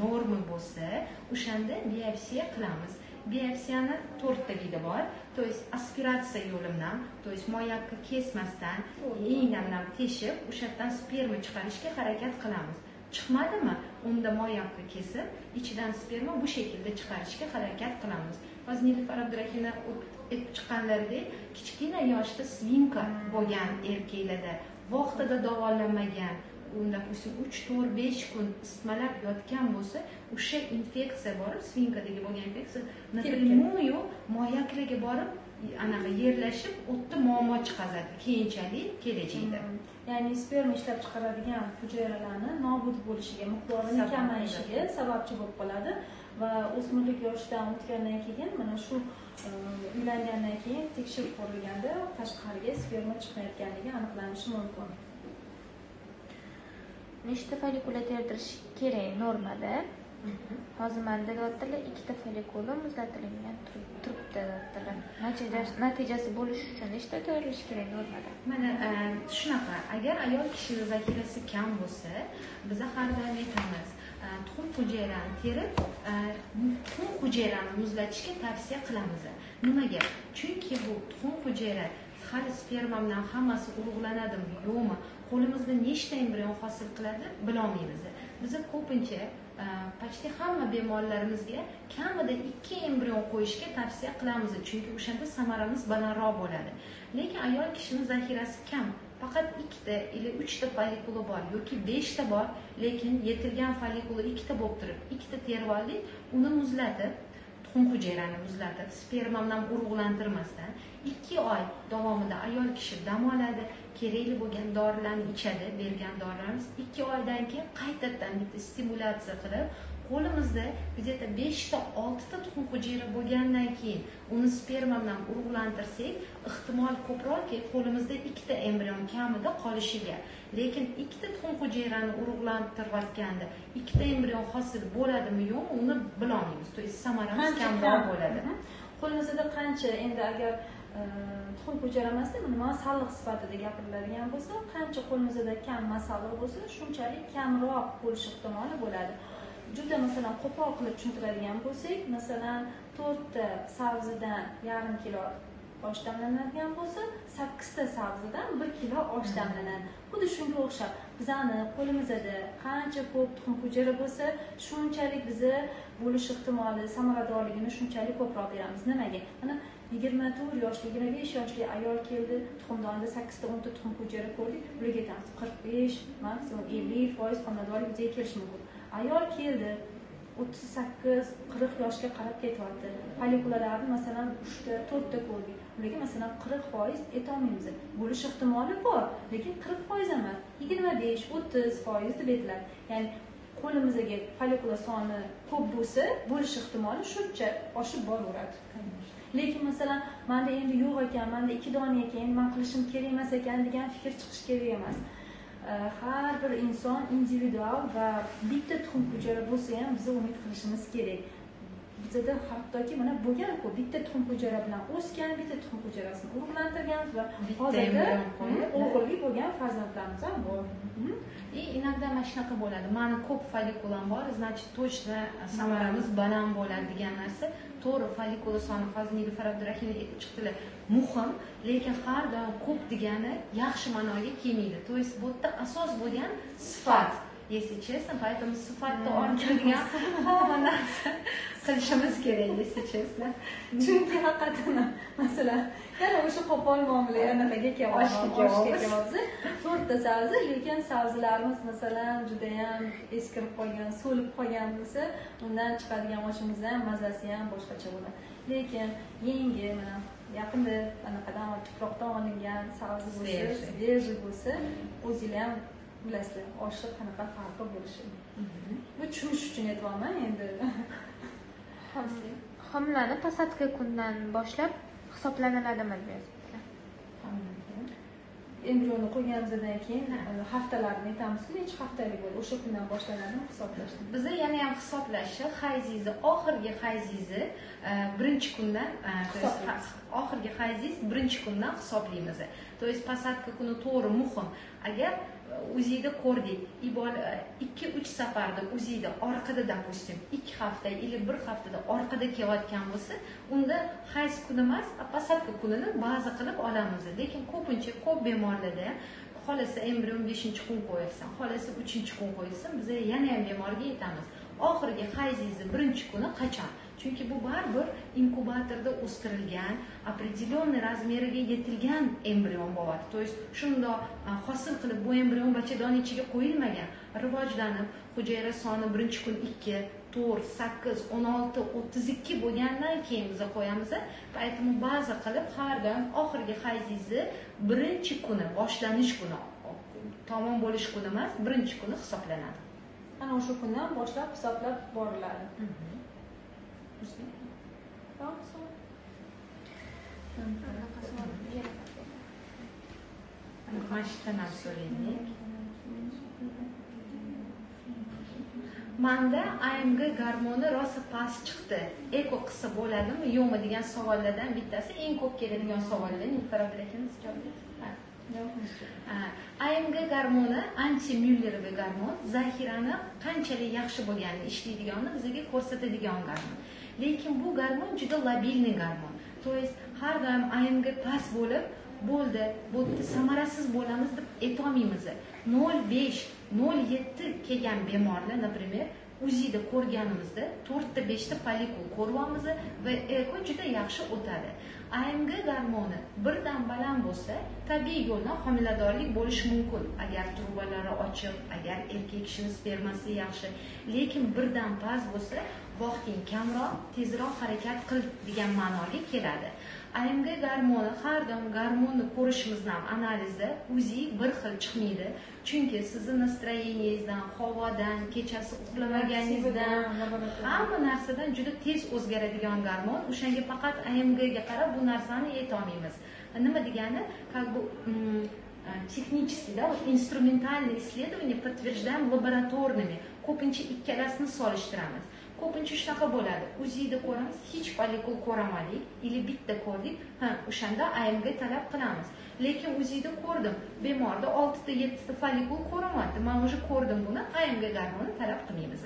norma bo'lsa o'shanda biopsiya qilamiz biopsiyani to'rtta vidi bor то есть aspiratsiya yo'li bilan то есть moyakka kesmasdan igna bilan teshib o'sha yerdan sperma chiqarishga harakat qilamiz chiqmadimi unda moyakka kesib ichidan sperma bu shaklda chiqarishga harakat qilamiz hozir nilufar abdurahimova aytib chiqqanlaridek kichkina yoshda svinka bo'lgan erkaklarda vaqtida davolanmagan unda допустим uch to'rt besh kun isitmalab yotgan bo'lsa o'sha infeksiya borib svinkadagi bo'lgan infeksiya напрямую moyaklarga borib anaqa yerlashib yerda muammo chiqazadi keyinchalik kelajakda ya'ni sperma ishlab chiqaradigan hujayralarni nobud bo'lishiga miqdorini kamayishiga sababchi bo'lib qoladi va o'smirlik yoshidan o'tgandan keyin mana shu e, uylangandan keyin tekshirib ko'rilganda tashqariga sperma chiqmayotganligi aniqlanishi mumkin nechta follikula tertirish kerak? Normada. Hozir manda deyaptilar ikkita follikula muzlatilgan turib- turibdi deyaptilar natijasi bo'lishi uchun nechta terilishi kerak normada? Mana e, shunaqa. Agar ayol kishini zaxirasi kam bo'lsa biza har doim aytamiz e, tuxum hujayrani terib e, tuxum hujayrani muzlatishga tavsiya qilamiz. Nimaga chunki bu tuxum hujayra hali sperma bilan hammasi urug'lanadimi yo'qmi qo'limizda nechta embrion hosil qiladi bilolmaymiz. Biza ko'pincha e, почти hamma bemorlarimizga kamida ikki embrion qo'yishga tavsiya qilamiz. Chunki o'shanda samaramiz balandroq bo'ladi. Lekin ayol kishini zaxirasi kam. Faqat ikkita или uchta follikula bor yoki beshta bor lekin yetilgan follikula ikkita bo'lib turib ikkita terib oldik uni muzlatib tuxum hujayrani muzlatib sperma bilan urug'lantirmasdan ikki oy davomida ayol kishi dam oladi kerakli bo'lgan dorilarni ichadi bergan dorilarimiz. Ikki oydan keyin qaytadan bitta stimulyatsiya qilib qo'limizda где то beshta oltita tuxum hujayra bo'lgandan keyin uni sperma bilan urug'lantirsak ehtimol ko'proqki qo'limizda ikkita embrion kamida qolishiga. Lekin ikkita tuxum hujayrani urug'lantirayotganda ikkita embrion hosil bo'ladimi yo'qmi uni bilolmaymiz. То есть samaramiz kamroq bo'ladi. Qo'limizda qancha? Endi agar tuxum hujayra nima salliq sifatida gapiriladigan bo'lsa qancha qo'limizda kam masalliq bo'lsa shunchalik kamroq bo'lish ehtimoli bo'ladi. Juda masalan qo'pol qilib tushuntiradigan bo'lsak masalan to'rtta sabzidan yarim kilo osh damlanadigan bo'lsa sakkizta sabzidan bir kilo osh damlanadi xuddi shunga o'xshab bizani qo'limizda qancha ko'p tuxum hujayra bo'lsa shunchalik bizni bo'lish ehtimoli samaradorligini shunchalik ko'proq beramiz. Nimaga? Mana yigirma to'rt yoshli yigirma besh yoshli ayol keldi tuxumdonida sakkizta o'nta tuxum hujayra ko'rdik. Ularga aytamiz qirq besh maksimum ellik foiz homiladorlik bizga kelishi mumkin. Ayol keldi o'ttiz sakkiz qirq yoshga qarab ketyapti. Folikulalarni masalan uchta to'rtta ko'rdik. Ularga masalan qirq foiz aytolmaymiz bo'lish ehtimoli bor lekin qirq foiz emas yigirma besh o'ttiz foiz deb aytiladi. Ya'ni qo'limizdagi folikula soni ko'p bo'lsa bo'lish ehtimoli shuncha oshib boraveradi. Lekin masalan manda endi yo'q ekan manda ikki dona ekan endi man qilishim kerak emas ekan degan fikr chiqishi kerak emas. Har bir inson individual va bitta tuxum hujayra bo'lsa ham biz umid qilishimiz kerak. Bizada hattoki mana bo'lganku bitta tuxum hujayra bilan o'sgan bitta tuxum hujayrasini urug'lantirganmiz va hozirda mhm, o'g'illi bo'lgan farzandlarimiz ham bor. И иногда mana shunaqa bo'ladi. Mani ko'p follikulam bor. Значит точно samaramiz baland bo'ladi degan narsa. To'g'ri follikula soni hozir nilufar aytib chiqdilar muhim lekin har doim ko'p degani yaxshi ma'noga kelmaydi. То есть bu yerda asos bo'lgan sifat. Если честно поэтому sifatni orttiradigan hamma narsa qilishimiz kerak если честно chunki haqiqatdan masalan yana o'sha qo'pol muomala anaqaga kelyapmiz Oshga to'rtta sabzi lekin sabzilarimiz masalan judayam eskirib qolgan so'lib qolgan bo'lsa undan chiqadigan oshimizni ham mazasi ham boshqacha bo'ladi lekin yangi mana yaqinda anaqadan tuproqdan olingan sabzi bo'lsa svejiy bo'lsa o'zinglar ham bilasizlar oshi qanaqa farqi bo'lishi bu tushunish uchun aytyapman endi homilani посадка kundan boshlab hisoblaniladimi embrionni qo'yganimizdan keyin e, haftalarini aytamizku necha haftalik bo'ldi? O'sha kundan boshlanadimi hisoblashni? Biza yana ham hisoblashni hayzingizni oxirgi hayzingizni e, birinchi kundan e, oxirgi hayzingiz birinchi kundan hisoblaymiz. То есть посадка kuni to'g'ri muhim. Agar uzida ko'rdik и e, ikki uch safarda uzida orqada допустим ikki hafta или bir haftada orqada kelayotgan bo'lsa unda hayz kuni emas посадка kunini ba'zi qilib olamiz. Lekin ko'pincha ko'p bemorlarda xohlasa embrion beshinchi kun qo'yilsin xohlasa uchinchi kun qo'yilsin biz yana ham bemorga aytamiz oxirgi hayzingizni birinchi kuni qachon? Chunki bu baribir inkubatorda o'stirilgan определенный razmeriga yetilgan embrion bo'lyapti то есть shundoq a, hosil qilib bu embrion bachadon ichiga qo'yilmagan. Rivojlanib hujayra soni birinchi kun ikki to'rt sakkiz o'n olti o'ttiz ikki bo'lgandan keyin biz qo'yamiz поэтому ba'zi qilib har doim oxirgi hayzingizni birinchi kuni boshlanish kuni tomon bo'lish kuni emas birinchi kuni hisoblanadi. Ana o'sha kundan boshlab hisoblab boriladi Tamam, savol? Anaqa savol beraman. Mashqdan ham manda amg gormoni rosa past chiqdi. Eko qilsa bo'ladimi? Yo'qmi degan savollardan bittasi. Eng ko'p keladigan savollar nilufar abdurahimov. Ha. amg gormoni anti myulleroviy gormon. Zaxirani qanchalik yaxshi bo'lganini ishlaydiganini bizga ko'rsatadigan gormon. Lekin bu gormon juda labilniy gormon. То есть har doim amg past bo'lib bo'ldi bu samarasiz bo'lamiz deb aytolmaymiz. Nol besh nol yetti kelgan bemorlar например uzida ko'rganimizda to'rtta beshta follikul ko'ryapmiz va eko juda yaxshi o'tadi. Amg gormoni birdan baland bo'lsa tabiiy yo'ldan homiladorlik bo'lishi mumkin. Agar trubalari ochiq agar erkak kishini spermasi yaxshi lekin birdan past bo'lsa vaqting kamroq tezroq harakat qil degan ma'noga keladi. Amg gormoni har doim gormonni ko'rishimizni ham analizda uzi bir xil chiqmaydi. Chunki sizni настроениеңizdan havodan kechasi uxlamaganingizdan hamma narsadan juda tez o'zgaradigan gormon o'shanga faqat amgga qarab bu narsani aytolmaymiz. Nima degani? Как бы м, э, да вот инструментальные исследования подтверждаем лабораторными. Ko'pincha ikkalasini solishtiramiz ko'pincha shunaqa bo'ladi. Uzida ko'ramiz hech follikul ko'ramadik или bitta ko'rdik ha o'shanda amg talab qilamiz. Lekin uzida ko'rdim bemorda oltita yettita folikul ko'ramadi. Man уже ko'rdim buni amg gormoni talab qilmaymiz.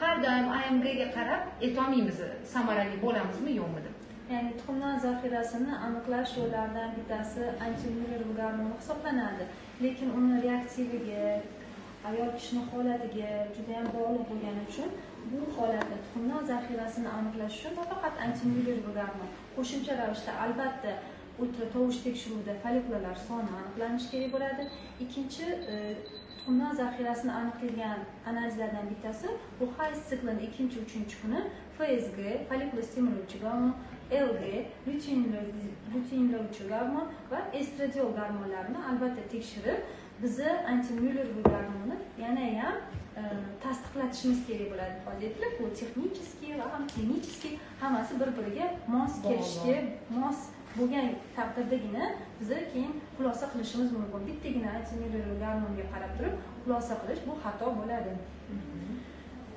Har doim amgga qarab aytolmaymiz samarali bo'lamizmi yo'qmi deb. Ya'ni tuxumdan zaxirasini aniqlash yo'llaridan bittasi antimuller gormoni hisoblanadi. Lekin uni reaktivligi ayol kishini holatiga judayam bog'liq bo'lgani uchun bu holatda tuxumdan zaxirasini aniqlash uchun nafaqat antimuller gormon qo'shimcha ravishda albatta ultratovush tekshiruvida folikulalar soni aniqlanishi kerak bo'ladi. Ikkinchi e, tuxumdan zaxirasini aniqlagan analizlardan bittasi bu hayz siklini ikkinchi uchinchi kuni fsg follikula stimullovchi gormon lg luteinlovchi gormon va estradiol gormonlarini albatta tekshirib bizni antimuller gormonni yana ham e, tasdiqlatishimiz kerak bo'ladi hozir aytdilar bu texnический va ham klinik hammasi bir biriga mos kelishiga mos bo'lgan taqdirdagina biza keyin xulosa qilishimiz mumkin. Bittagina antimuller gormonga qarab turib xulosa qilish bu xato bo'ladi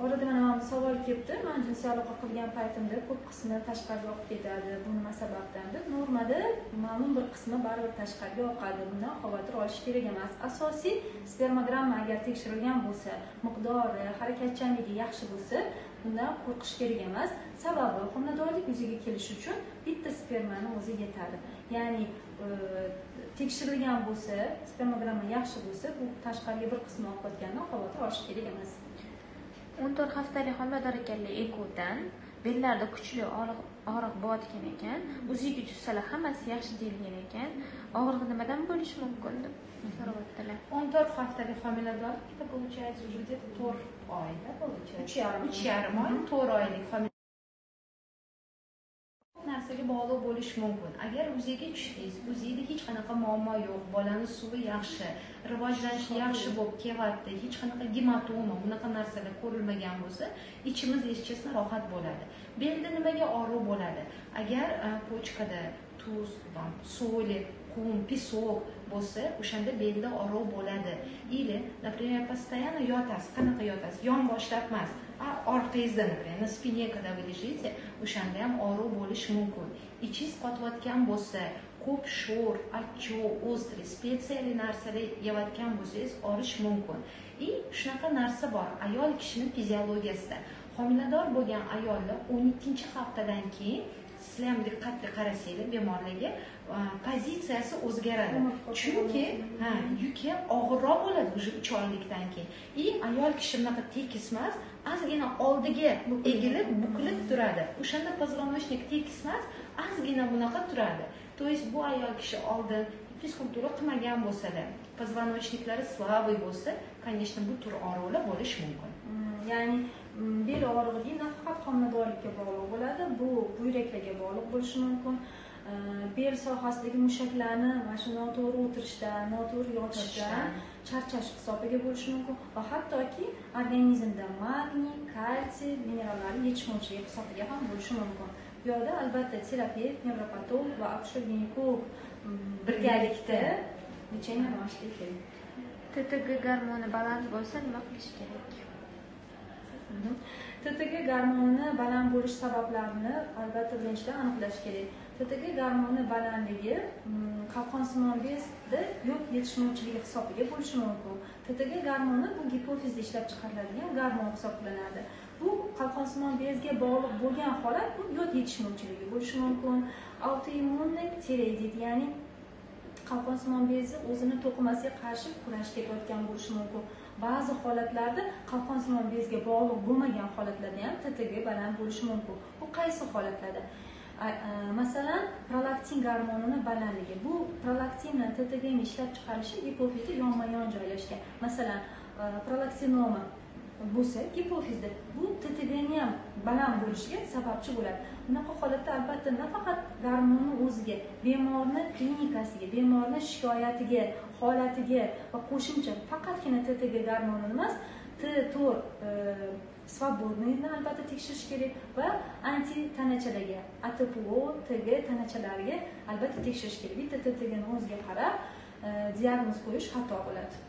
orada mana mana savol kelibdi. Man jinsiy aloqa qilgan paytimda ko'p qismi tashqariga oqib ketadi. Bu nima sababdan deb normada ma'lum bir qismi baribir tashqariga oqadi. Bundan xavotir olish kerak emas. Asosiy spermogramma agar tekshirilgan bo'lsa miqdori harakatchanligi yaxshi bo'lsa bundan qo'rqish kerak emas. Sababi homiladorlik yuzaga kelishi uchun bitta spermani o'zi yetadi. Ya'ni e, tekshirilgan bo'lsa spermogramma yaxshi bo'lsa bu tashqariga bir qismi oqayotgandan xavotir olish kerak emas. O'n to'rt haftalik homilador ekanlar ekodan bellarida kuchli og'riq bo'layotgan ekan. Uziga tushsalar hammasi yaxshi deyilgan ekan. Og'riq nimadan bo'lishi mumkin deb so'rayaptilar. O'n to'rt haftalik homiladorlik это получается уже где то to'rt oy да получается uch yarim uch yarim oy to'rt oylik narsaga bog'liq bo'lishi mumkin. Agar o'ziga tushdingiz o'zingizda hech qanaqa muammo yo'q bolani suvi yaxshi rivojlanishi yaxshi bo'lib kelyapti hech qanaqa gematoma bunaqa narsalar ko'rilmagan bo'lsa ichimiz если rohat bo'ladi. Belda nimaga og'riq bo'ladi? Agar e, pochkada tuz soli qum песок bo'lsa o'shanda belda og'riq bo'ladi. Или например постоянно yotasiz qanaqa yotasiz? Yonboshlab emas orqangizda например на спине когда вы лежите o'shanda ham og'riq bo'lishi mumkin ichingiz qotayotgan bo'lsa ko'p sho'r achchiq острый spetsiyali narsalar yeyotgan bo'lsangiz og'rish mumkin и shunaqa narsa bor ayol kishini fiziologiyasida homilador bo'lgan ayollar o'n ikkinchi haftadan keyin sizlar ham diqqatli qarasanglar bemorlarga pozitsiyasi o'zgaradi chunki ha yuki og'irroq bo'ladi уже uch oylikdan keyin и ayol kishi bunaqa tekis emas ozgina oldiga egilib bukilib turadi. O'shanda позвоночник tekis emas ozgina bunaqa turadi. То есть bu ayol kishi oldin fizkultura qilmagan bo'lsada позвоночниклari слабый bo'lsa конечно bu tur og'riqlar bo'lishi mumkin. Ya'ni bel og'rig'i nafaqat homiladorlikka bog'liq bo'ladi bu buyraklarga bog'liq bo'lishi mumkin. Bel sohasidagi mushaklarni mana shu noto'g'ri o'tirishdan noto'g'ri yotishdan charchash hisobiga bo'lishi mumkin va hattoki organizmda magniy kalsiy minerallari yetishmovchiligi hisobiga ham bo'lishi mumkin. Bu yoqda albatta terapevt nevropatolog va akusher ginekolog mm, birgalikda lechение rivojlash kerak ttg gormoni baland bo'lsa nima qilish kerak? Mhm. ttg gormoni baland bo'lish sabablarini albatta birinchidan aniqlash kerak ttg gormoni balandligi mm, qalqonsimon bezda yo'q yetishmovchiligi hisobiga bo'lishi mumkin. Ttg gormoni bu gipofizda ishlab chiqariladigan gormon hisoblanadi. Bu qalqonsimon bezga bog'liq bo'lgan holat bu yod yetishmovchiligi bo'lishi mumkin. Autoimmunniy tiroidit ya'ni qalqonsimon bezi o'zini to'qimasiga qarshi kurash ketayotgan bo'lishi mumkin. Ba'zi holatlarda qalqonsimon bezga bog'liq bo'lmagan holatlarda ham ttg baland bo'lishi mumkin. Bu qaysi holatlarda? E, masalan prolaktin gormonini balandligi. Bu prolaktinni ttgni ishlab chiqarishi gipofizda yonma yon joylashgan. Masalan e, prolaktinoma bo'lsa gipofizda bu ttgni ham baland bo'lishiga sababchi bo'ladi. Bunaqa holatda albatta nafaqat gormonni o'ziga bemorni klinikasiga bemorni shikoyatiga holatiga va qo'shimcha faqatgina ttg gormonini emas t to'rt e, svobodniyni albatta tekshirish kerak va anti tanachalarga atpo tg tanachalariga albatta tekshirish kerak bitta ttgni o'ziga qarab e, diagnoz qo'yish xato bo'ladi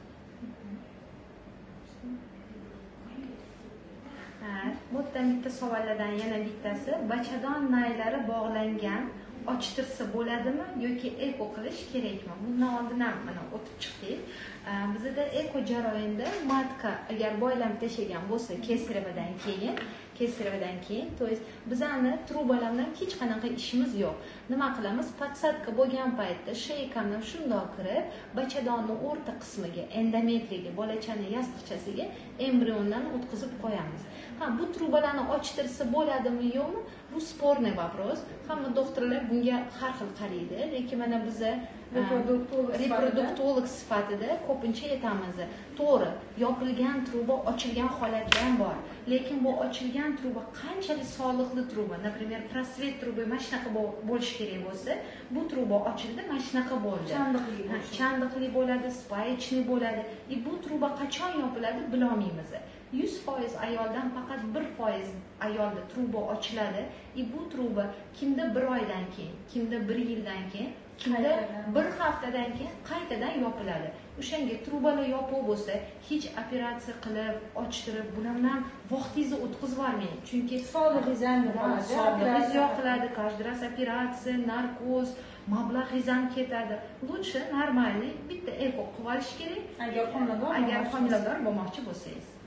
Ha, bu yerdan bitta savollardan yana bittasi bachadon naylari bog'langan ochtirsa bo'ladimi yoki eko qilish kerakmi? Bundan oldin ham mana o'tib chiqdik. Bizada eko jarayonida matka agar boylam tashlagan bo'lsa kesrevadan keyin kesrevadan keyin то есть bizani trubalar bilan hech qanaqa ishimiz yo'q. Nima qilamiz? Подсадка bo'lgan paytda sheykamni shundoq kirib bachadonni o'rta qismiga endometriyaga bolachani yostiqchasiga embriondan o'tkazib qo'yamiz. Ha bu trubalarni ochtirsa bo'ladimi yo'qmi? Bu sporniy вопрос hamma doktorlar bunga har xil qaraydi lekin mana biza a, reproduktolog sifatida. ko'pincha aytamiz to'g'ri yopilgan truba ochilgan holatda ham bor lekin bu ochilgan truba qanchalik sog'liqli truba? Например просвет truba mana shunaqa bo- bo'lishi kerak bo'lsa bu truba ochildi mana shunaqa bo'ldi. Chandiqli chandiqli bo'ladi spaychniy bo'ladi. И bu truba qachon yopiladi bilolmaymiz yuz foiz ayoldan faqat bir foiz ayolda truba ochiladi. И bu truba kimda bir oydan keyin kimda bir yildan keyin kimda bir haftadan keyin qaytadan yopiladi. O'shanga trubalar yopiq bo'lsa hech operatsiya qilib ochtirib bular bilan vaqtingizni o'tkazib yubormang. Chunki sog'lig'ingiz ham sog'lig'ingiz yo'qoladi каждый раз operatsiya narkoz mablag'ingiz ham ketadi лучше нормальный bitta eko qilib olish kerak. Agar homilador agar homilador bo'lmoqchi bo'lsangiz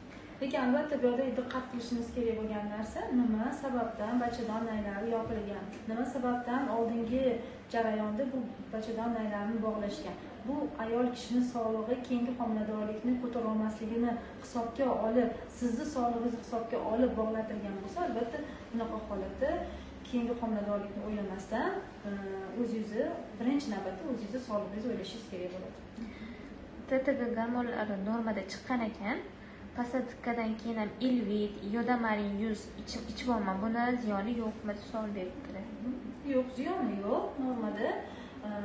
lekin albatta bu yerda diqqat qilishimiz kerak bo'lgan narsa nima sababdan bachadon naylari yopilgan? Nima sababdan oldingi jarayonda bu bachadon naylarini bog'lashgan? Bu ayol kishini sog'lig'i keyingi homiladorlikni ko'tarolmasligini hisobga olib sizni sog'lig'ingizni hisobga olib bog'latilgan bo'lsa albatta bunaqa holatda keyingi homiladorlikni o'ylamasdan o'zingizni birinchi navbatda o'zingizni sog'lig'ingizni o'ylashingiz kerak bo'ladi. Ttg gormonlari normada chiqqan ekan. Pasadkadan keyin ham ilvit Yodamarin 100 ichib ichib olman buni ziyoni yo'qmi deb savol beribdilar yo'q ziyoni yo'q normada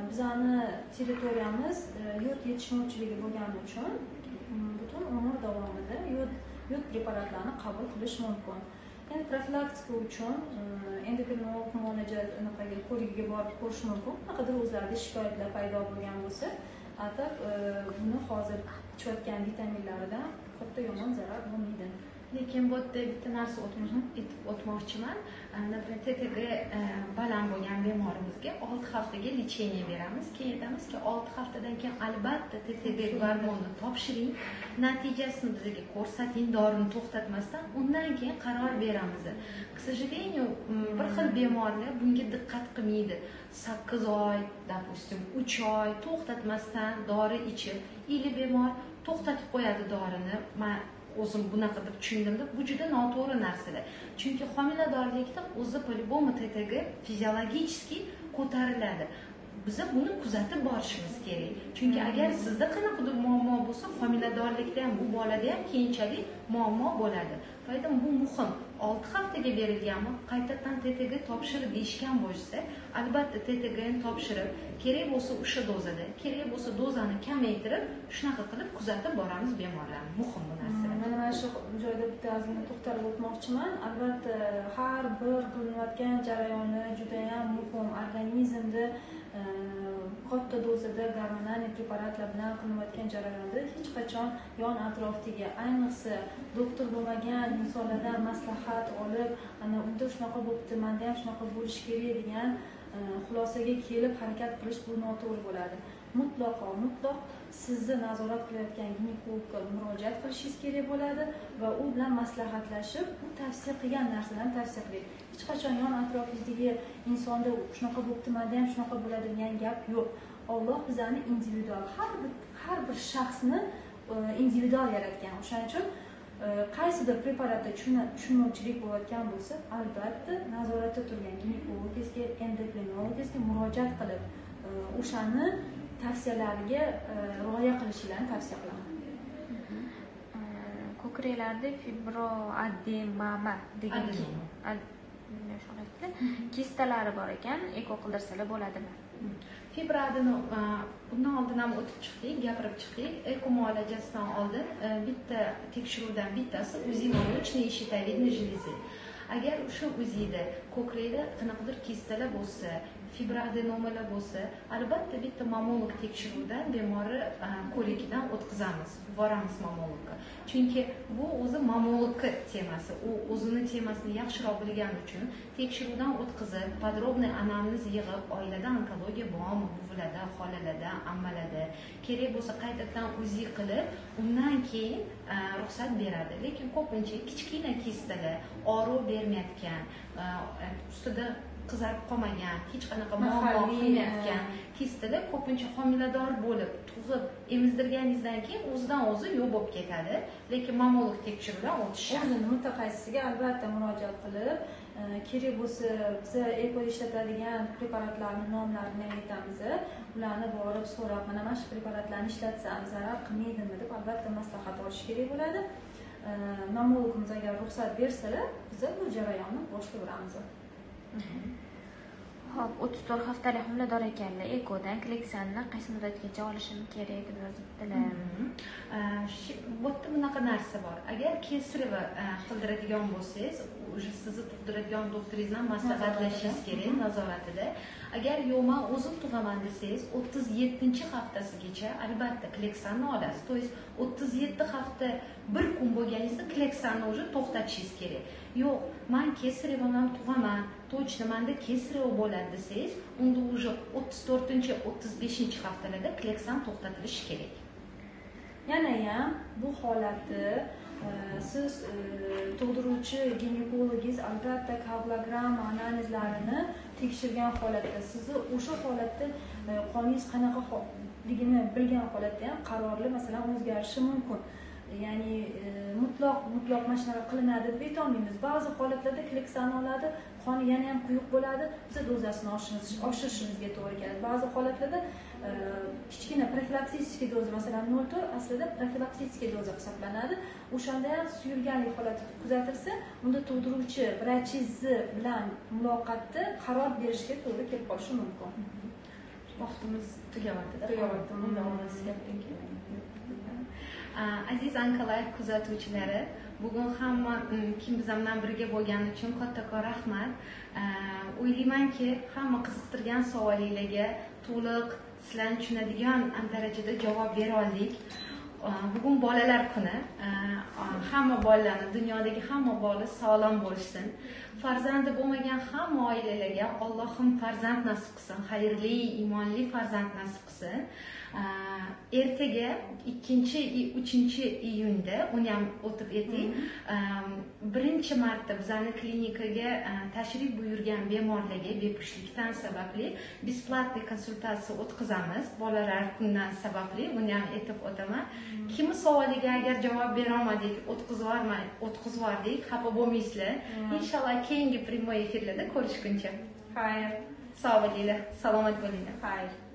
bizani territoriyamiz e, yod yetishmovchiligi bo'lgani uchun butun umr davomida yod yod preparatlarini qabul qilish mumkin. Endi profilaktika uchun e, endokrinolog muolaja anaqaga ko'rigiga borib ko'rish mumkin. Qanaqadir o'zlarida shikoyatlar paydo bo'lgan bo'lsa a так e, buni hozir ichayotgan vitaminlaridan xuddi yomon zarar bo'lmaydi. Lekin bu yerda bitta narsa aytib o'tmoqchiman. Ehm, Например ttg ehm, baland bo'lgan bemorimizga olti haftaga lechение beramiz. Keyin aytamizki olti haftadan keyin albatta ttg gormonni topshiring. Natijasini bizga ko'rsating dorini to'xtatmasdan undan keyin qaror beramiz. К сожалению ehm, bir xil bemorlar bunga diqqat qilmaydi. Sakkiz oy допустим uch oy to'xtatmasdan dori ichib или bemor to'xtatib qo'yadi dorini. Man o'zim bunaqa deb tushundimda bu juda noto'g'ri narsalar. Chunki homiladorlikda o'zi по любому ttg fiziologически ko'tariladi. Biza buni kuzatib borishimiz kerak. Chunki agar sizda qanaqadir muammo bo'lsa homiladorlikda ham bu bolada ham keyinchalik muammo bo'ladi. Поэтому bu muhim olti haftaga berilganmi qaytadan ttg topshir deyishgan bo'lsa albatta ttgni topshirib kerak bo'lsa o'sha dozada kerak bo'lsa dozani kamaytirib shunaqa qilib kuzatib boramiz bemorlarni muhim bu narsa mana mana shu joyda bitta ozgina to'xtalib o'tmoqchiman albatta har bir qilinayotgan jarayonni judayam muhim organizmni katta dozada gormonal preparatlar bilan qilinayotgan jarayonda hech qachon yon atrofdagi ayniqsa doktor bo'lmagan insonlardan maslahat olib ana unda shunaqa bo'libdi manda ham shunaqa bo'lishi kerak degan e, xulosaga kelib harakat qilish bu noto'g'ri bo'ladi. Mutlaqo mutlaq sizni nazorat qilayotgan ginekologga murojaat qilishingiz kerak bo'ladi va u bilan maslahatlashib u tavsiya qilgan narsalarni tavsiya qiling hech qachon yon atrofingizdagi insonda shunaqa bo'libdi manda ham shunaqa bo'ladi degan gap yo'q. Olloh bizani individual har bir har bir shaxsni e, individual yaratgan. O'shaning uchun e, qaysidir preparatda tushunmovchilik bo'layotgan bo'lsa albatta nazoratda turgan ginekologingizga endokrinologingizga murojaat qilib e, o'shani tavsiyalariga rioya qilishinglarni tavsiya qilaman. Ko'kraklarda fibroademama degan kistalari bor ekan eko qildirsalar bo'ladimi? Fibradini bundan oldin ham o'tib chiqdik gapirib chiqdik eko muolajasidan oldin bitta tekshiruvdan bittasi и щитовидной железы agar o'sha uzida ko'krakda qanaqadir kistalar bo'lsa fibroadenomalar bo'lsa albatta bitta mamolog tekshiruvdan bemorni e, ko'rigidan o'tkazamiz boramiz mamologga. Chunki bu o'zi mamologni temasi u o'zini temasini yaxshiroq bilgani uchun tekshiruvdan o'tkazib подробный anamnez yig'ib oilada onkologiya bormi buvilarda xolalarda ammalarda kerak bo'lsa qaytadan uzi qilib undan keyin e, ruxsat beradi. Lekin ko'pincha kichkina kistalar oro bermayotgan e, ustida qizarib qolmagan hech qanaqa muammo qilmayotgan kistalar ko'pincha homilador bo'lib tug'ib emizdirganingizdan keyin o'zidan o'zi yo'q bo'lib ketadi. Lekin mamolog tekshiruvdan o'tish shart. O'zini mutaxassisiga albatta murojaat qilib e, kerak bo'lsa biza eko ishlatadigan preparatlarni nomlarini aytamiz. Ularni borib so'rab mana mana shu preparatlarni ishlatsam zarar qilmaydimi deb albatta maslahat olish kerak bo'ladi. E, mamologimiz agar ruxsat bersalar biza bu jarayonni boshlaveramiz Xo'p, 34 haftalik homilador ekanlar. Ekodan Kleksanni qaysi muddatgacha olishim kerak deb yozibdilar. Bu yerda bunaqa narsa bor. Agar kesareva qildiradigan bo'lsangiz, уже sizni tug'diradigan doktoringiz bilan maslahatlashishingiz kerak nazoratida. Agar yo'q, men o'zim tug'aman desangiz, 37 haftasigacha albatta Kleksanni olasiz. То есть 37 hafta bir kun bo'lganingizda Kleksanni уже to'xtatishingiz kerak. yo'q man kesarevani tug'aman точно manda kesarev bo'ladi desangiz unda уже o'ttiz to'rtinchi o'ttiz beshinchi haftalarda kleksan to'xtatilishi kerak yanayam bu holatni siz tug'diruvchi ginekologingiz albatta kavlogramma analizlarini tekshirgan holatda sizni o'sha holatda qoningiz qoningiz qanaqaligini bilgan holatda ham qarorli masalan o'zgarishi mumkin ya'ni e, mutloq mutlaq mana shunaqa qilinadi deb aytolmaymiz ba'zi holatlarda kleksani oladi qoni yana ham quyuq bo'ladi biza dozasini oshirishimizga to'g'ri keladi. Ba'zi holatlarda e, kichkina profilaktisskiy doza masalan nol to'rt aslida profilaktisskiy doza hisoblanadi. O'shanda ham suyulganlik holati kuzatilsa unda tug'diruvchi vrachingiz bilan muloqotda qaror berishga to'g'ri kelib qolishi mumkin. Vaqtimiz tugayapti tugayapti aziz ankalar kuzatuvchilari bugun hamma kim bizlar bilan birga bo'lgani uchun kattakon rahmat. O'ylaymanki hamma qiziqtirgan savolinglarga to'liq sizlarni tushunadigan darajada javob bera oldik. Bugun bolalar kuni. Hamma bolalarni dunyodagi hamma bola sog'lom bo'lishsin farzandi bo'lmagan hamma oilalarga allohim farzand nasib qilsin xayrli iymonli farzand nasib qilsin. Ertaga ikkinchi uchinchi iyunda uni ham o'tib ayting birinchi marta bizani klinikaga tashrif buyurgan bemorlarga bepushtlikdan sababli бесплатный konsultatsiya o'tkazamiz. Bolalar kunidan sababli uni ham aytib o'taman. Kimni savoliga agar javob berolmadik o'tkazib yubordik xafa bo'lmaysizlar. Inshaalloh keyingi прямой efirlarda ko'rishguncha. Xayr sog' bo'linglar salomat bo'linglar. Xayr